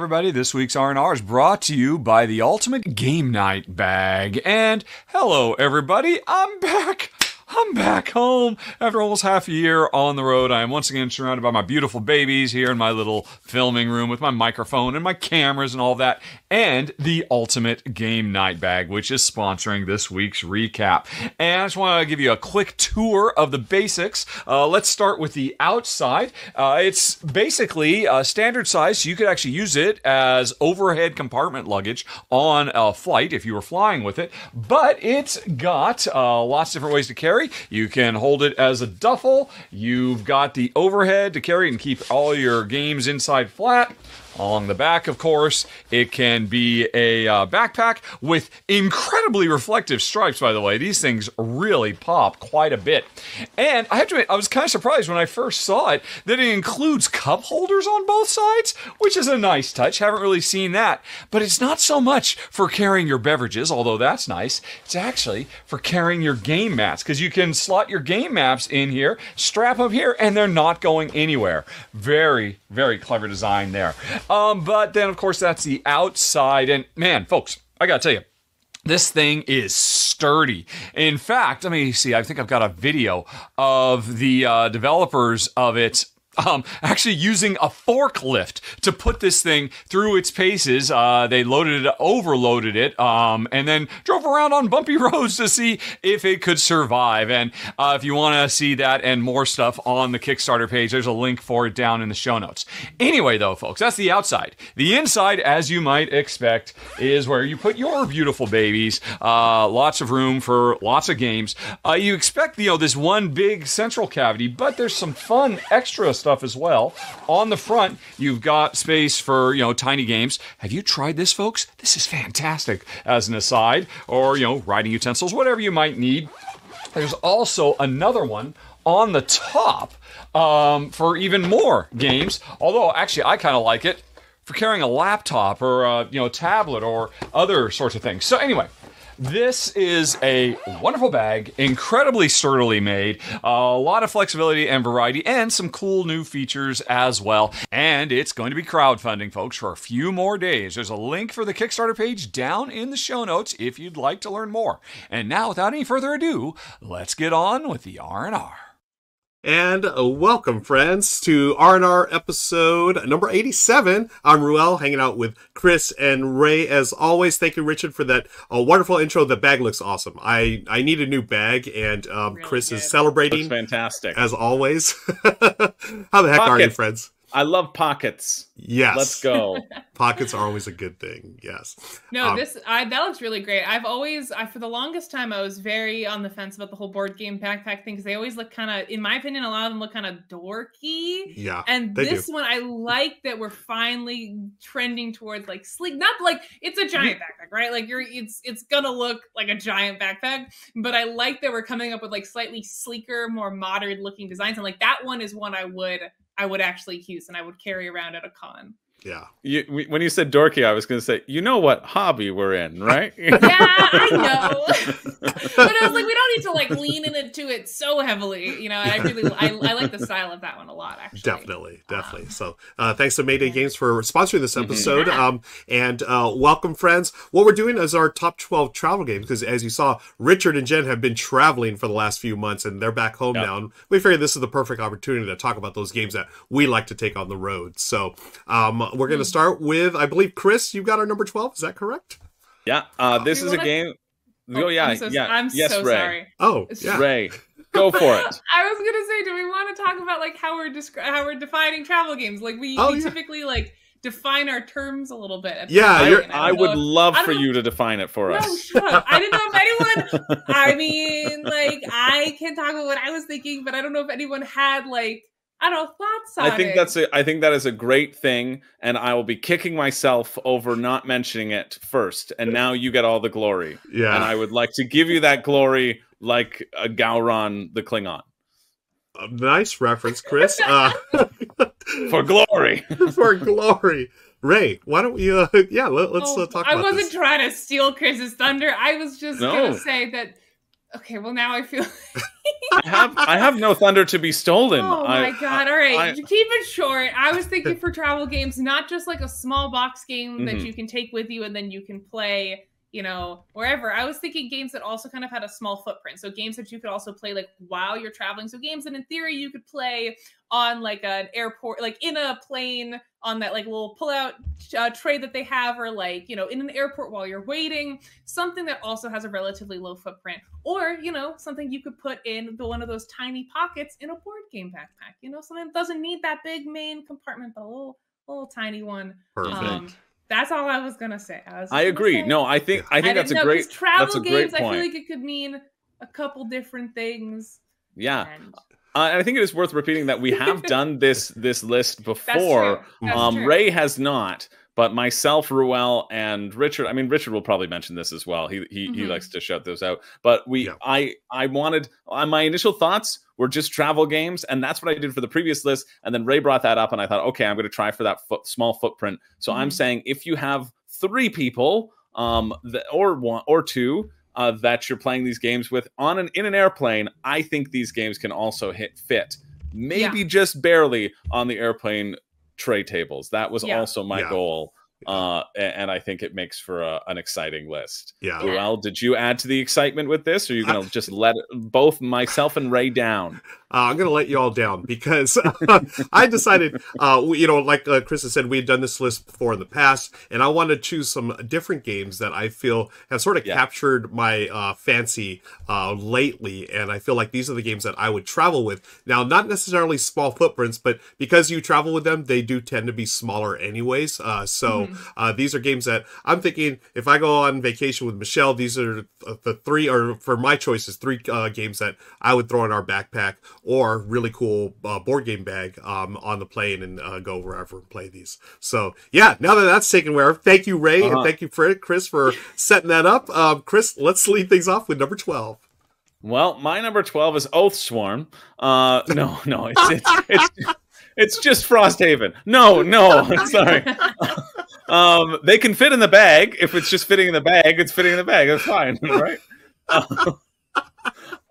Everybody, this week's R&R is brought to you by the Ultimate Game Night Bag. And hello, everybody, I'm back. I'm back home after almost half a year on the road. I am once again surrounded by my beautiful babies here in my little filming room with my microphone and my cameras and all that, and the Ultimate Game Night Bag, which is sponsoring this week's recap. And I just want to give you a quick tour of the basics. Uh, let's start with the outside. Uh, it's basically a standard size, so you could actually use it as overhead compartment luggage on a flight if you were flying with it. But it's got uh, lots of different ways to carry. You can hold it as a duffel. You've got the overhead to carry and keep all your games inside flat. Along the back, of course, it can be a uh, backpack with incredibly reflective stripes, by the way. These things really pop quite a bit. And I have to admit, I was kind of surprised when I first saw it that it includes cup holders on both sides, which is a nice touch. Haven't really seen that. But it's not so much for carrying your beverages, although that's nice. It's actually for carrying your game mats because you can slot your game maps in here, strap them here, and they're not going anywhere. Very, very clever design there. Um, but then, of course, that's the outside. And man, folks, I gotta tell you, this thing is sturdy. In fact, let me see. I think I've got a video of the uh, developers of it um, actually using a forklift to put this thing through its paces. Uh, they loaded it, overloaded it, um, and then drove around on bumpy roads to see if it could survive. And uh, if you want to see that and more stuff on the Kickstarter page, there's a link for it down in the show notes. Anyway, though, folks, that's the outside. The inside, as you might expect, is where you put your beautiful babies. Uh, lots of room for lots of games. Uh, you expect, you know, this one big central cavity, but there's some fun extra stuff stuff as well. On the front, you've got space for, you know, tiny games. Have you tried this, folks? This is fantastic as an aside, or, you know, writing utensils, whatever you might need. There's also another one on the top um, for even more games. Although, actually, I kind of like it for carrying a laptop or a, you know tablet or other sorts of things. So anyway, this is a wonderful bag, incredibly sturdily made, a lot of flexibility and variety, and some cool new features as well. And it's going to be crowdfunding, folks, for a few more days. There's a link for the Kickstarter page down in the show notes if you'd like to learn more. And now, without any further ado, let's get on with the R&R. And uh, welcome, friends, to R&R episode number 87. I'm Ruel, hanging out with Chris and Ray. As always, thank you, Richard, for that uh, wonderful intro. The bag looks awesome. I, I need a new bag, and um, really Chris good. is celebrating. Looks fantastic. As always. How the heck Pocket. are you, friends? I love pockets. Yes. Let's go. pockets are always a good thing. Yes. No, um, this I that looks really great. I've always I for the longest time I was very on the fence about the whole board game backpack thing because they always look kind of in my opinion a lot of them look kind of dorky. Yeah. And this do. one I like that we're finally trending towards like sleek not like it's a giant backpack, right? Like you're it's it's going to look like a giant backpack, but I like that we're coming up with like slightly sleeker, more modern looking designs and like that one is one I would I would actually use and I would carry around at a con. Yeah. You, when you said dorky, I was going to say, you know what hobby we're in, right? yeah, I know. but I was like, we don't need to like lean into it so heavily, you know. And I really, I, I like the style of that one a lot, actually. Definitely, definitely. Um, so, uh, thanks to Mayday yeah. Games for sponsoring this mm-hmm. episode. Mm-hmm. Um, and uh, welcome, friends. What we're doing is our top twelve travel games because, as you saw, Richard and Jen have been traveling for the last few months, and they're back home yep. now. And we figured this is the perfect opportunity to talk about those games that we like to take on the road. So, um, we're going to hmm. start with, I believe, Chris, you got our number 12. Is that correct? Yeah. Uh, this is a game. Oh, oh yeah. I'm so, yeah. I'm yes, so Ray. sorry. Oh, yeah. Ray. Go for it. I was gonna say, do we want to talk about like how we're descri- how we're defining travel games? Like we, oh, we yeah. typically like define our terms a little bit. Yeah, I, I would if, love I for know, you to define it for no, us. Shut up. I didn't know if anyone. I mean, like I can talk about what I was thinking, but I don't know if anyone had like I don't know thoughts I think it. that's a I think that is a great thing, and I will be kicking myself over not mentioning it first. And now you get all the glory. Yeah. And I would like to give you that glory like a Gowron the Klingon. A nice reference, Chris. Uh, for glory. for glory. Ray, why don't we? Uh, yeah, let, us uh, oh, talk. I wasn't this. trying to steal Chris's thunder. I was just no. gonna say that Okay, well now I feel. I have I have no thunder to be stolen. oh I- my god! All right, I- keep it short. I was thinking for travel games, not just like a small box game that Mhm. you can take with you and then you can play, you know, wherever. I was thinking games that also kind of had a small footprint. So games that you could also play like while you're traveling. So games that in theory you could play on like an airport, like in a plane on that like little pull-out uh, tray that they have, or like you know in an airport while you're waiting. Something that also has a relatively low footprint, or you know something you could put in the one of those tiny pockets in a board game backpack. You know something that doesn't need that big main compartment, but a little little tiny one. Perfect. Um, that's all I was gonna say. I, was I agree. say- No, I think I think that's a know, great 'cause travel that's a great games. I feel like it could mean a couple different things. yeah. and Uh, and I think it is worth repeating that we have done this this list that's before. true. That's Um, true. Ray has not, but myself, Ruel, and Richard. I mean, Richard will probably mention this as well. He he, he Mhm. likes to shout those out. But we, Yeah. I I wanted uh, my initial thoughts were just travel games, and that's what I did for the previous list. And then Ray brought that up, and I thought, okay, I'm going to try for that foot, small footprint. So I'm Mhm. saying if you have three people, um, the, or one or two. Uh, that you're playing these games with on an in an airplane, I think these games can also hit fit, maybe just barely on the airplane tray tables. That was Yeah. also my Yeah. goal. Uh, and I think it makes for a, an exciting list. Yeah. Well, did you add to the excitement with this, or are you going to just let both myself and Ray down? Uh, I'm going to let you all down because I decided, uh, you know, like uh, Chris has said, we had done this list before in the past, and I want to choose some different games that I feel have sort of Yeah. captured my uh, fancy uh, lately. And I feel like these are the games that I would travel with. Now, not necessarily small footprints, but because you travel with them, they do tend to be smaller anyways. Uh, so Mhm. uh, these are games that I'm thinking if I go on vacation with Michelle, these are the three, or for my choices, three uh, games that I would throw in our backpack or really cool uh, board game bag um, on the plane and uh, go wherever and play these. So yeah, now that that's taken care of, thank you Ray and Uh-huh. thank you for Chris for setting that up. Um, Chris, let's lead things off with number twelve. Well, my number twelve is Oathsworn. Uh, no, no, it's it's it's, it's just Frosthaven. No, no, sorry. Um, they can fit in the bag. If it's just fitting in the bag, it's fitting in the bag. That's fine, right?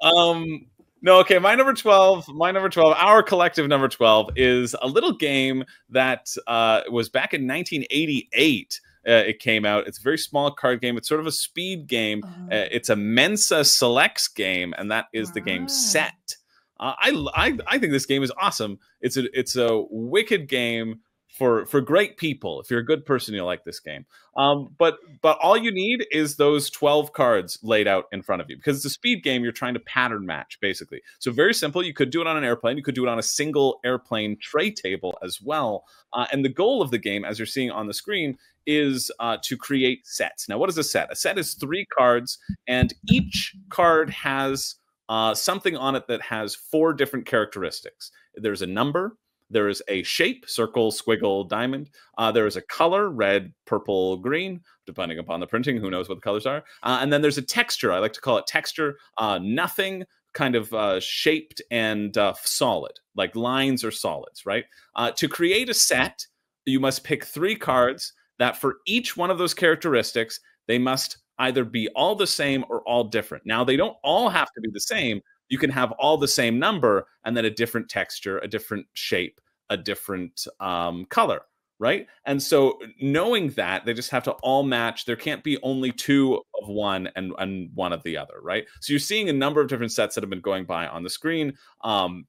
um, no, okay. My number twelve, my number twelve, our collective number twelve is a little game that uh, was back in 1988. Uh, it came out. It's a very small card game. It's sort of a speed game. Uh, it's a Mensa Selects game, and that is the game Ah. Set. Uh, I, I I think this game is awesome. It's a it's a wicked game for for great people. If you're a good person, you'll like this game. Um, but but all you need is those twelve cards laid out in front of you because it's a speed game. You're trying to pattern match basically. So very simple. You could do it on an airplane. You could do it on a single airplane tray table as well. Uh, and the goal of the game, as you're seeing on the screen, is uh, to create sets. Now, what is a set? A set is three cards, and each card has uh, something on it that has four different characteristics. There's a number, there is a shape, circle, squiggle, diamond. Uh, there is a color, red, purple, green, depending upon the printing. Who knows what the colors are? Uh, and then there's a texture. I like to call it texture. Uh, nothing kind of uh, shaped and uh, solid, like lines or solids, right? Uh, to create a set, you must pick three cards that for each one of those characteristics, they must either be all the same or all different. Now, they don't all have to be the same. You can have all the same number and then a different texture, a different shape, a different um, color, right? And so, knowing that, they just have to all match. There can't be only two of one and, and one of the other, right? So, you're seeing a number of different sets that have been going by on the screen. Um,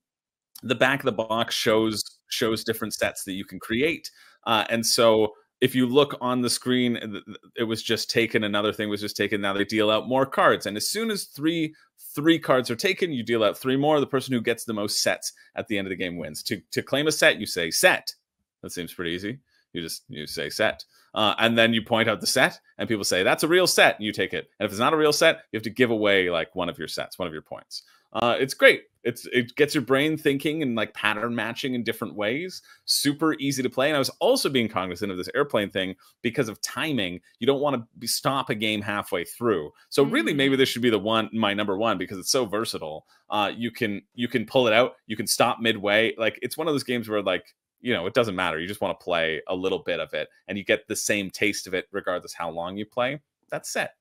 the back of the box shows shows different sets that you can create, uh, and so if you look on the screen, it was just taken. Another thing was just taken. Now they deal out more cards, and as soon as three three cards are taken, you deal out three more. The person who gets the most sets at the end of the game wins. To to claim a set, you say set. That seems pretty easy. You just you say set, uh, and then you point out the set, and people say that's a real set, and you take it. And if it's not a real set, you have to give away like one of your sets, one of your points. Uh, it's great. It's it gets your brain thinking and like pattern matching in different ways. Super easy to play. And I was also being cognizant of this airplane thing because of timing. You don't want to stop a game halfway through. So really, maybe this should be the one my number one because it's so versatile. Uh, you can you can pull it out. You can stop midway. Like it's one of those games where like you know it doesn't matter. You just want to play a little bit of it, and you get the same taste of it regardless how long you play. That's set.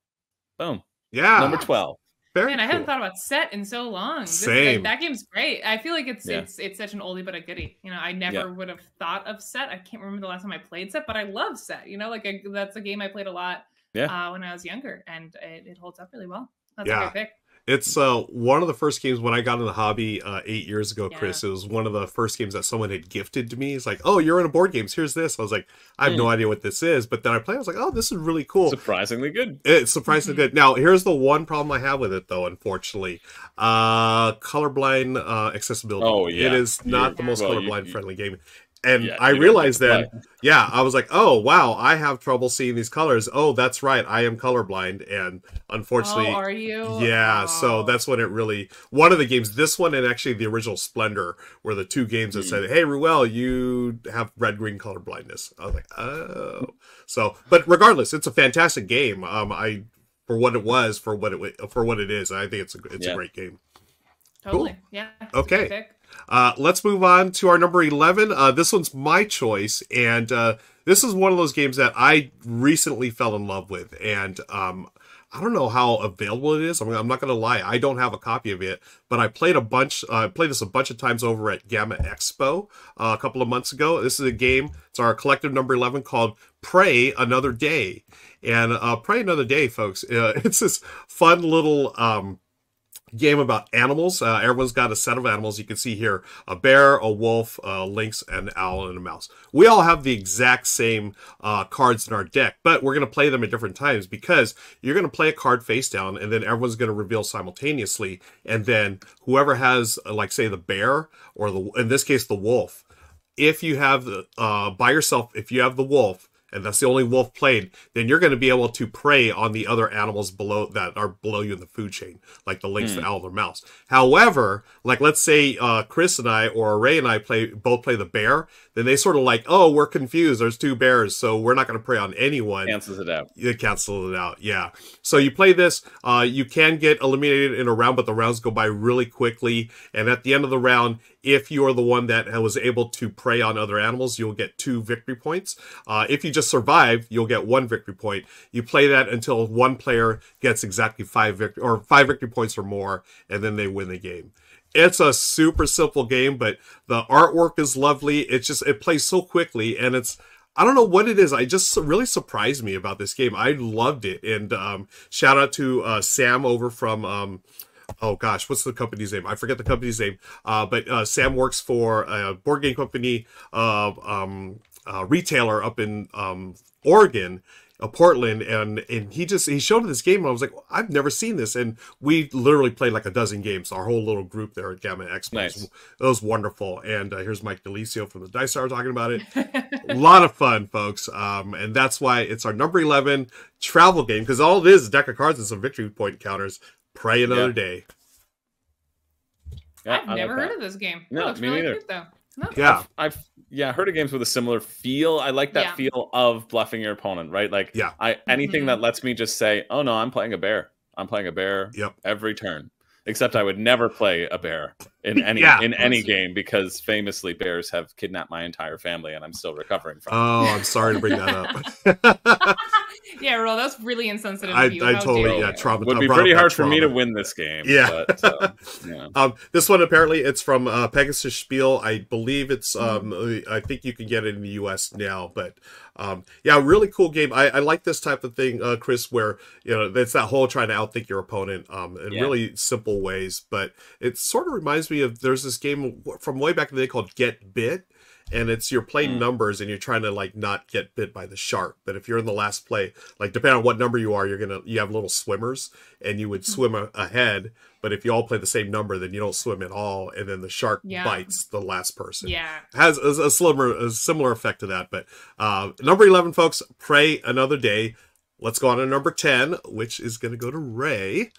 Boom. Yeah. Number twelve. Very Man, I haven't thought about set in so long. This, Same. that game's great. I feel like it's Yeah. it's it's such an oldie but a goodie. You know, I never Yeah. would have thought of set. I can't remember the last time I played set, but I love set. You know, like I, that's a game I played a lot Yeah. uh, when I was younger, and it, it holds up really well. That's Yeah. a great pick. It's uh, one of the first games when I got in the hobby uh, eight years ago, Yeah. Chris. It was one of the first games that someone had gifted to me. It's like, oh, you're into board games. Here's this. I was like, I have no idea what this is. But then I played. I was like, oh, this is really cool. Surprisingly good. It's surprisingly Mm-hmm. good. Now, here's the one problem I have with it, though. Unfortunately, uh, colorblind uh, accessibility. Oh, yeah. it is not You- the most well, you- colorblind you- friendly game. And Yeah, I realized get then, play. yeah, I was like, oh wow, I have trouble seeing these colors. Oh, that's right, I am colorblind, and unfortunately, oh, are you? yeah, so Oh. that's when it really one of the games. This one and actually the original Splendor were the two games that Hmm. said, "Hey, Ruel, you have red green color blindness." I was like, "Oh." So, but regardless, it's a fantastic game. Um, I for what it was, for what it wa- for what it is, I think it's a it's a great game. totally. cool. Yeah. it's a Okay. Uh, let's move on to our number 11. Uh, this one's my choice, and uh, this is one of those games that I recently fell in love with. And um, I don't know how available it is. I'm, I'm not going to lie, I don't have a copy of it, but I played a bunch. Uh, I played this a bunch of times over at GAMA Expo uh, a couple of months ago. This is a game. It's our collective number 11 called Prey Another Day. And uh, Prey Another Day, folks, uh, it's this fun little. Um, game about animals. Uh, everyone's got a set of animals. You can see here a bear, a wolf, a lynx, an owl, and a mouse. We all have the exact same uh, cards in our deck, but we're going to play them at different times because you're going to play a card face down, and then everyone's going to reveal simultaneously. And then whoever has, uh, like, say, the bear, or the in this case, the wolf, if you have the uh, by yourself, if you have the wolf, and that's the only wolf played, then you're going to be able to prey on the other animals below that are below you in the food chain, like the lynx, the owl, or mouse. However, like let's say uh, Chris and I or Ray and I play both play the bear, then they sort of like, oh, we're confused. There's two bears, so we're not going to prey on anyone. Cancels it out. you cancel it out yeah. So you play this uh you can get eliminated in a round but the rounds go by really quickly. And at the end of the round if you are the one that was able to prey on other animals you'll get two victory points. Uh if you just survive you'll get one victory point. You play that until one player gets exactly five victory or five victory points or more and then they win the game it's a super simple game, but the artwork is lovely. It's just it plays so quickly, and it's I don't know what it is. I just really surprised me about this game. I loved it, and um, shout out to uh, Sam over from um, oh gosh, what's the company's name? I forget the company's name. Uh, but uh, Sam works for a board game company, uh, um, retailer up in um, Oregon, uh, Portland, and and he just he showed me this game, and I was like, I've never seen this, and we literally played like a dozen games. Our whole little group there at GAMA Expo. Nice. It was wonderful, and uh, here's Mike DiLisio from the Dice Tower talking about it. a lot of fun, folks, um, and that's why it's our number eleven travel game because all it is is a deck of cards and some victory point counters. Prey another Yeah. day. Yeah, I've I like never that. heard of this game. No, it looks me really neither. cute though. No. Yeah, I've yeah I heard of games with a similar feel. I like that Yeah. feel of bluffing your opponent, right? Like Yeah. I anything Mhm. that lets me just say, "Oh no, I'm playing a bear. I'm playing a bear." Yep. Every turn, except I would never play a bear in any Yeah. in any game because famously bears have kidnapped my entire family, and I'm still recovering from. it. Oh, I'm sorry to bring that up. Yeah, Ro, that's really insensitive I- of you. I totally- dare yeah, you. trauma- would be pretty hard for me to win this game. Yeah. but, uh, yeah. Um, this one apparently it's from uh, Pegasus Spiel. I believe it's. Um, I think you can get it in the U.S. now, but um, yeah, really cool game. I, I like this type of thing, uh, Chris, where you know it's that whole trying to outthink your opponent um, in Yeah. really simple ways. But it sort of reminds me of there's this game from way back in the day called Get Bit. And it's you're playing Mm. numbers and you're trying to like not get bit by the shark. But if you're in the last play, like depending on what number you are, you're gonna you have little swimmers and you would swim a- ahead. But if you all play the same number, then you don't swim at all, and then the shark Yeah. bites the last person. Yeah. has a, a similar a similar effect to that. But uh, number eleven, folks, prey another day. Let's go on to number ten, which is going to go to Ray.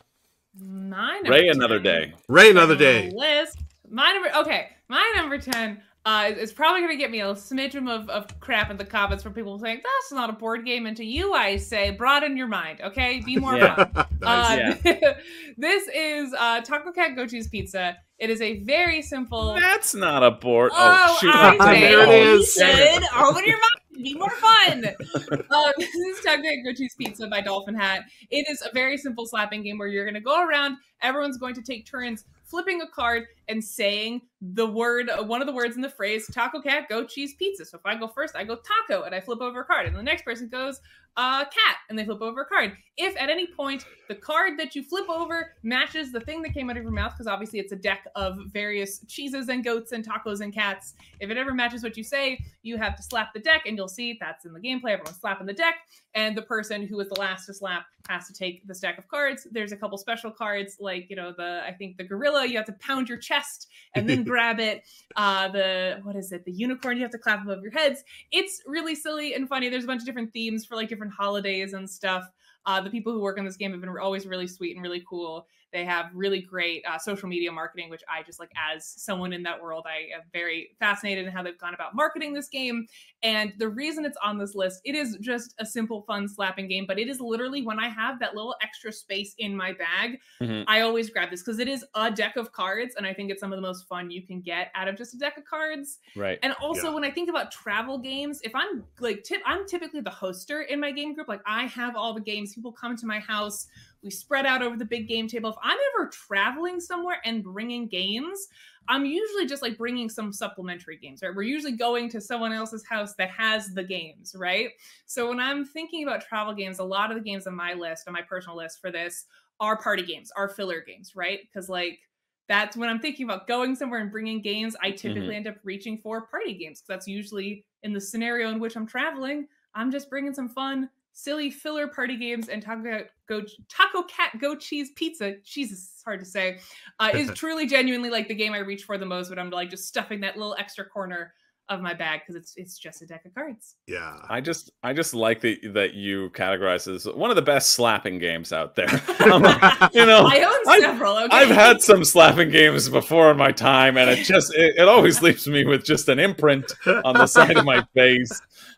My Ray, number another day. Ray, another day. the List. My number. Okay, my number ten. Uh, is probably gonna get me a smidgen of, of crap in the comments from people saying that's not a board game. And to you, I say, broaden your mind. Okay, be more Yeah. fun. Nice. Uh, this is uh, Taco Cat Goat Cheese Pizza. It is a very simple. That's not a board. Oh, Oh, shoot! I There say it you is. open your to be more fun. um, this is Goat Cheese Pizza by Dolphin Hat. It is a very simple slapping game where you're going to go around. Everyone's going to take turns flipping a card and saying the word, one of the words in the phrase Taco Cat Goat Cheese Pizza. So if I go first, I go taco and I flip over a card, and the next person goes uh, cat and they flip over a card. If at any point the card that you flip over matches the thing that came out of your mouth, because obviously it's a deck of various cheeses and goats and tacos and cats, if it ever matches what you say, you have to slap the deck, and you'll see that's in the gameplay. Everyone's slapping the deck, and the person who was the last to slap has to take the stack of cards. There's a couple special cards, like you know the I think the gorilla, you have to pound your chest and then grab it. Uh, the what is it? The unicorn, you have to clap above your heads. It's really silly and funny. There's a bunch of different themes for like different holidays and stuff. Uh, the people who work on this game have been always really sweet and really cool. They have really great uh, social media marketing, which I just like as someone in that world, I am very fascinated in how they've gone about marketing this game. And the reason it's on this list, it is just a simple, fun slapping game, but it is literally when I have that little extra space in my bag, Mhm. I always grab this because it is a deck of cards, and I think it's some of the most fun you can get out of just a deck of cards. Right. And also, Yeah. when I think about travel games, if I'm like, tip, I'm typically the hoster in my game group. Like, I have all the games. People come to my house. We spread out over the big game table. If I'm ever traveling somewhere and bringing games, I'm usually just like bringing some supplementary games, right? We're usually going to someone else's house that has the games, right? So when I'm thinking about travel games, a lot of the games on my list, on my personal list for this, are party games, are filler games, right? Because like that's when I'm thinking about going somewhere and bringing games. I typically mm-hmm. end up reaching for party games because that's usually in the scenario in which I'm traveling. I'm just bringing some fun, silly filler party games and taco cat go taco cat goat cheese pizza. Jesus, it's hard to say. Uh, is truly genuinely like the game I reach for the most when I'm like just stuffing that little extra corner of my bag because it's it's just a deck of cards. Yeah. I just I just like that that you categorize as one of the best slapping games out there. Like, you know, I own I've- several. Okay? I've had some slapping games before in my time, and it just it, it always leaves me with just an imprint on the side of my face.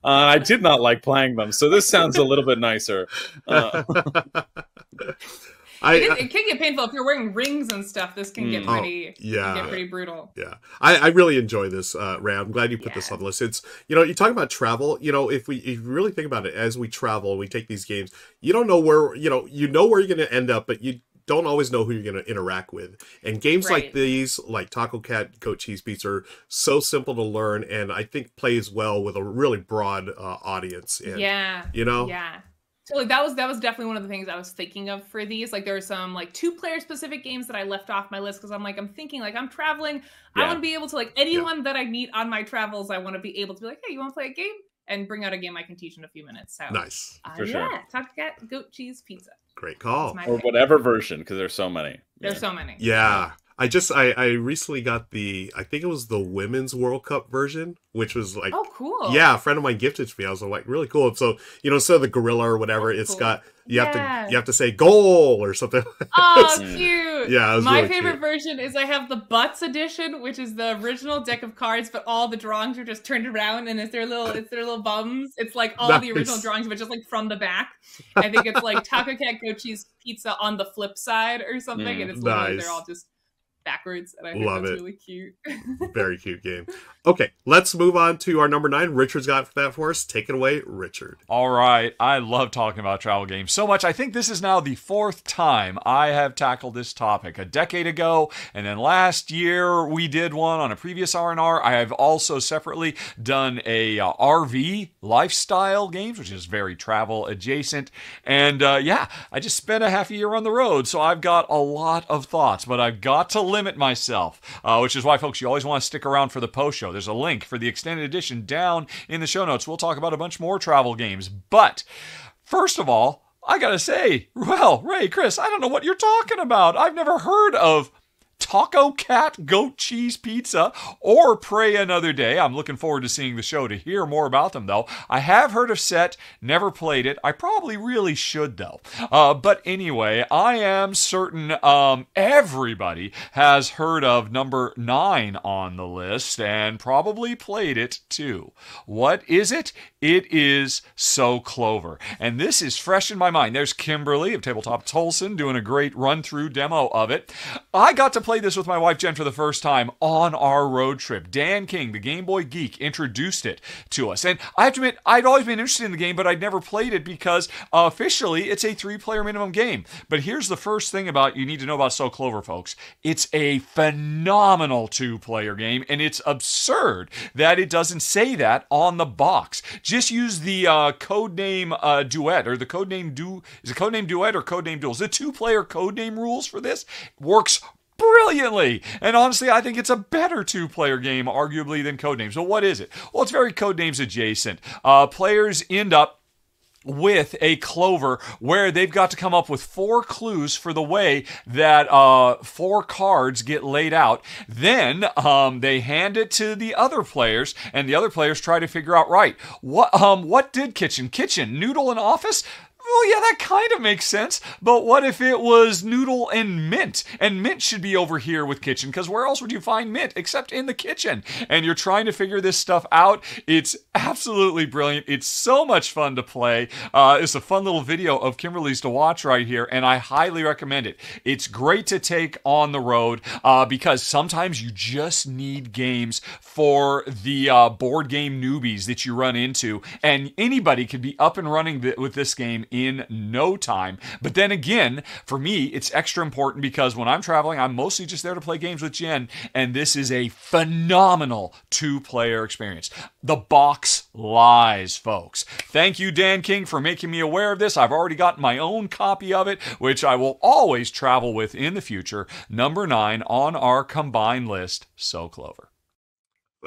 Uh, I did not like playing them, so this sounds a little bit nicer. Uh, I, it, is, it can get painful if you're wearing rings and stuff. This can get Mm. Oh, pretty, yeah. get pretty brutal. Yeah, I, I really enjoy this, uh, Ray. I'm glad you put this on the list. It's you know, you talk about travel. You know, if we if you really think about it, as we travel, we take these games. You don't know where you know you know where you're going to end up, but you don't always know who you're going to interact with. And games like these, like Taco Cat, Goat Cheese Pizza, are so simple to learn, and I think plays well with a really broad uh, audience. And, yeah. you know, Yeah. So like that was that was definitely one of the things I was thinking of for these. Like there are some like two player specific games that I left off my list because I'm like I'm thinking like I'm traveling. I want to be able to like anyone that I meet on my travels. I want to be able to be like, hey, you want to play a game? And bring out a game I can teach in a few minutes. So nice, uh, For yeah, sure. Taco Cat Goat Cheese Pizza. great call. or pick. whatever version, because there's so many. There's Yeah. so many. Yeah. I just I, I recently got the I think it was the women's World Cup version, which was like Oh, cool. yeah, a friend of mine gifted to me. I was like really cool. So you know, instead of the gorilla or whatever, That's it's cool. got you have to you have to say goal or something. Oh, cute. Yeah, it was My really favorite cute. version is I have the Butts edition, which is the original deck of cards, but all the drawings are just turned around and it's their little it's their little bums. It's like all the original drawings, but just like from the back. I think it's like Taco Cat Goat Cheese Pizza on the flip side or something, Mm, and it's literally nice. they're all just backwards, and I think Love that's it. really cute. Very cute game. Okay, let's move on to our number nine. Richard's got that for us. Take it away, Richard. All right. I love talking about travel games so much. I think this is now the fourth time I have tackled this topic. A decade ago, and then last year we did one on a previous R&R. I have also separately done a uh, RV lifestyle games, which is very travel adjacent. And uh, yeah, I just spent a half a year on the road, so I've got a lot of thoughts, but I've got to limit myself, uh, which is why, folks, you always want to stick around for the post show. There's a link for the extended edition down in the show notes. We'll talk about a bunch more travel games. But first of all, I gotta say, well, Ray, Chris, I don't know what you're talking about. I've never heard of Taco Cat Goat Cheese Pizza or Prey Another Day. I'm looking forward to seeing the show to hear more about them, though. I have heard of Set, never played it. I probably really should, though. Uh, but anyway, I am certain um, everybody has heard of number nine on the list and probably played it too. What is it? It is So Clover. And this is fresh in my mind. There's Kimberly of Tabletop Tolson doing a great run through demo of it. I got to play played this with my wife Jen for the first time on our road trip. Dan King, the Game Boy geek, introduced it to us. And I have to admit, I'd always been interested in the game, but I'd never played it because uh, officially it's a three player minimum game. But here's the first thing about you need to know about So Clover, folks. It's a phenomenal two player game, and it's absurd that it doesn't say that on the box. Just use the uh, code name uh, duet or the code name du is it code name duet or code name duels. The two player code name rules for this works brilliantly. And honestly, I think it's a better two player game, arguably, than Codenames. So, what is it? Well, it's very Codenames adjacent. Uh, players end up with a clover where they've got to come up with four clues for the way that uh, four cards get laid out. Then um, they hand it to the other players, and the other players try to figure out right what um, what did kitchen kitchen noodle and office well, yeah, that kind of makes sense. But what if it was noodle and mint? And mint should be over here with kitchen, because where else would you find mint except in the kitchen? And you're trying to figure this stuff out. It's absolutely brilliant. It's so much fun to play. Uh, it's a fun little video of Kimberly's to watch right here, and I highly recommend it. It's great to take on the road uh, because sometimes you just need games for the uh, board game newbies that you run into, and anybody could be up and running th- with this game in no time. But then again, for me, it's extra important because when I'm traveling, I'm mostly just there to play games with Jen, and this is a phenomenal two player experience. The box lies, folks. Thank you, Dan King, for making me aware of this. I've already gotten my own copy of it, which I will always travel with in the future. Number nine on our combined list, So Clover.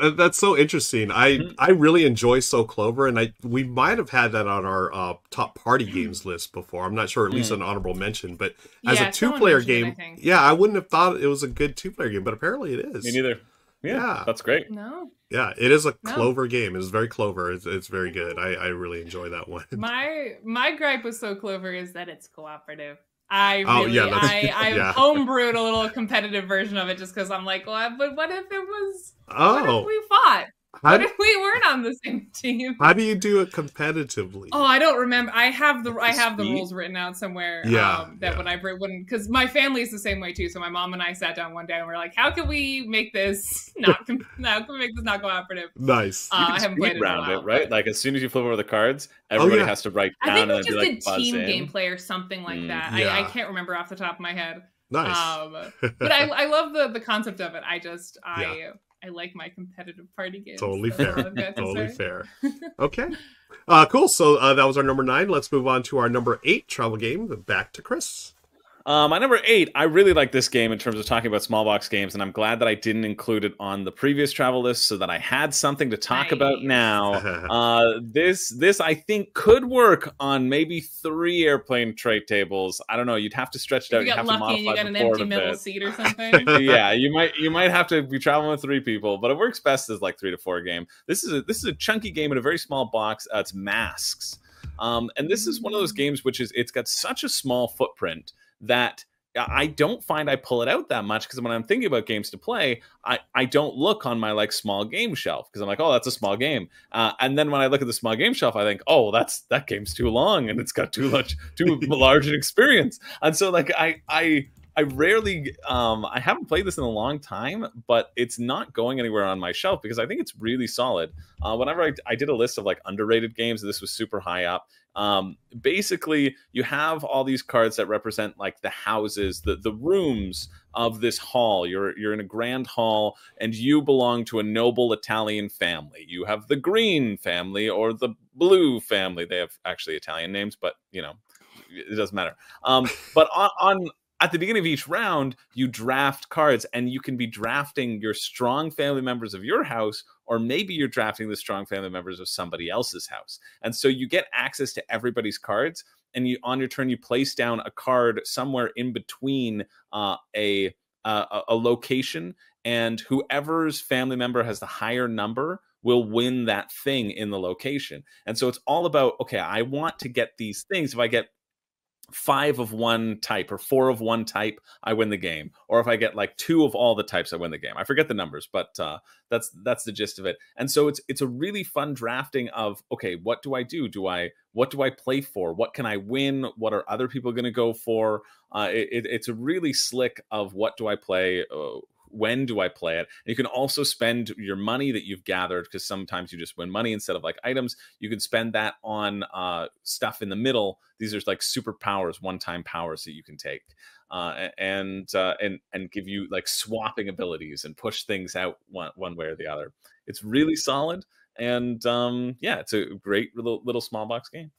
Uh, That's so interesting. I I really enjoy So Clover, and I we might have had that on our uh, top party games list before. I'm not sure, at least an honorable mention. But as Yeah, a two player mentioned it, I game, yeah, I wouldn't have thought it was a good two player game, but apparently it is. Me neither. Yeah, Yeah. that's great. No. Yeah, it is a No. Clover game. It is very Clover. It's, it's very good. I, I really enjoy that one. My my gripe with So Clover is that it's cooperative. I Oh, yeah, I, I yeah. homebrewed a little competitive version of it just because I'm like, well, but what if it was? What if Oh, we fought? How, What if we weren't on the same team? how do you do it competitively? Oh, I don't remember. I have the I have the rules written out somewhere. Yeah, um, that yeah. when I bring when because my family is the same way too. So my mom and I sat down one day and we're like, how can we make this not com- how can we make this not cooperative? Nice. Uh, You I haven't played speed it in a round while, it, right? but- Like as soon as you flip over the cards, everybody yeah. has to write I down think and we then just be like did team in. gameplay or something like Mm, that. I, I can't remember off the top of my head. nice. Um, but I, I love the the concept of it. I just I Yeah. I like my competitive party games. Totally fair. all I've got to totally say. fair. Okay. Uh, cool. So uh, that was our number nine. Let's move on to our number eight travel game. Back to Chris. Uh, my number eight, I really like this game in terms of talking about small box games, and I'm glad that I didn't include it on the previous travel list so that I had something to talk about now. Uh, this this I think could work on maybe three airplane tray tables. I don't know. You'd have to stretch it out. you You'd got have to lucky and you got an empty middle bit. seat or something. yeah, you might you might have to be traveling with three people, but it works best as like three to four game. This is a this is a chunky game in a very small box. Uh, it's Masques, um, and this is one of those games which is it's got such a small footprint that I don't find I pull it out that much because when I'm thinking about games to play, I, I don't look on my like small game shelf because I'm like, oh, that's a small game. Uh, and then when I look at the small game shelf, I think, oh, that's that game's too long and it's got too much too large an experience. And so like I I I rarely um I haven't played this in a long time, but it's not going anywhere on my shelf because I think it's really solid. Uh, whenever I, I did a list of like underrated games, this was super high up. Um, basically, you have all these cards that represent like the houses, the the rooms of this hall. You're you're in a grand hall, and you belong to a noble Italian family. You have the green family or the blue family. They have actually Italian names, but you know, it doesn't matter. Um, but on, on at the beginning of each round, you draft cards, and you can be drafting your strong family members of your house, or maybe you're drafting the strong family members of somebody else's house. And so you get access to everybody's cards, and you on your turn you place down a card somewhere in between uh, a a location, and whoever's family member has the higher number will win that thing in the location. And so it's all about okay, I want to get these things. If I get five of one type or four of one type, I win the game. Or if I get like two of all the types, I win the game. I forget the numbers, but uh, that's that's the gist of it. And so it's it's a really fun drafting of okay, what do I do? Do I what do I play for? What can I win? What are other people going to go for? Uh, it, it's a really slick of what do I play. Uh, when do I play it? And you can also spend your money that you've gathered because sometimes you just win money instead of like items. You can spend that on uh, stuff in the middle. These are like superpowers, one-time powers that you can take, uh, and uh, and and give you like swapping abilities and push things out one one way or the other. It's really solid, and um, yeah, it's a great little little small box game.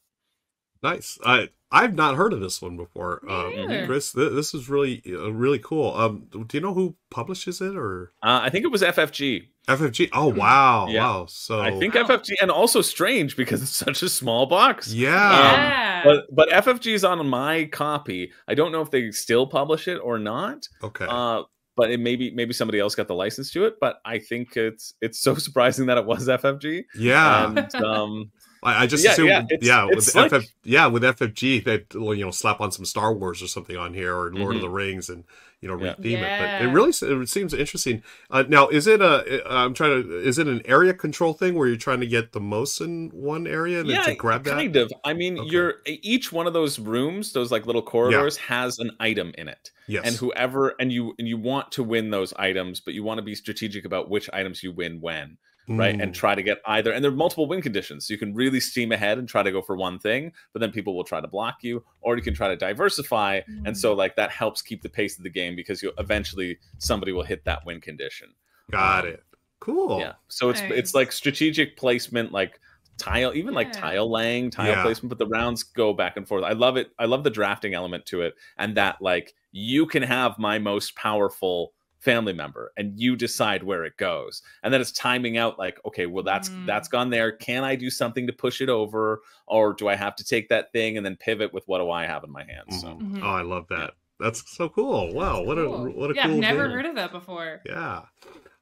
Nice. I I've not heard of this one before. Um. Chris, th- this is really uh, really cool. Um, do you know who publishes it or Uh, I think it was FFG. FFG? Oh wow, Yeah. wow. So I think Wow. FFG, and also strange because it's such a small box. yeah. yeah. But but FFG is on my copy. I don't know if they still publish it or not. okay. Uh, but it maybe maybe somebody else got the license to it. But I think it's it's so surprising that it was FFG. yeah. And um, I, I just yeah, assumed, yeah, yeah, it's- with it's FF, yeah, with FFG, that you know, slap on some Star Wars or something on here, or Lord of Mhm. the Rings, and you know, Yeah. retheme it. But it really it seems interesting. Uh, now, is it a? I'm trying to. Is it an area control thing where you're trying to get the most in one area and then yeah, to grab that? kind of. I mean, Okay. you're each one of those rooms, those like little corridors, has an item in it. Yes. and whoever and you and you want to win those items but you want to be strategic about which items you win when right and Mm, try to get either and there are multiple win conditions so you can really steam ahead and try to go for one thing but then people will try to block you or you can try to diversify and so like that helps keep the pace of the game because you eventually somebody will hit that win condition got um, it. Cool. yeah so it's Nice. it's like strategic placement like tile even like tile laying tile Yeah. placement but the rounds go back and forth i love it i love the drafting element to it and that like you can have my most powerful family member and you decide where it goes and then it's timing out like okay well that's Mm. that's gone there can i do something to push it over or do i have to take that thing and then pivot with what do i have in my hands so Mhm. Mhm. Oh, I love that. That's so cool. Wow, what a what a yeah, cool I've never game. heard of that before. Yeah.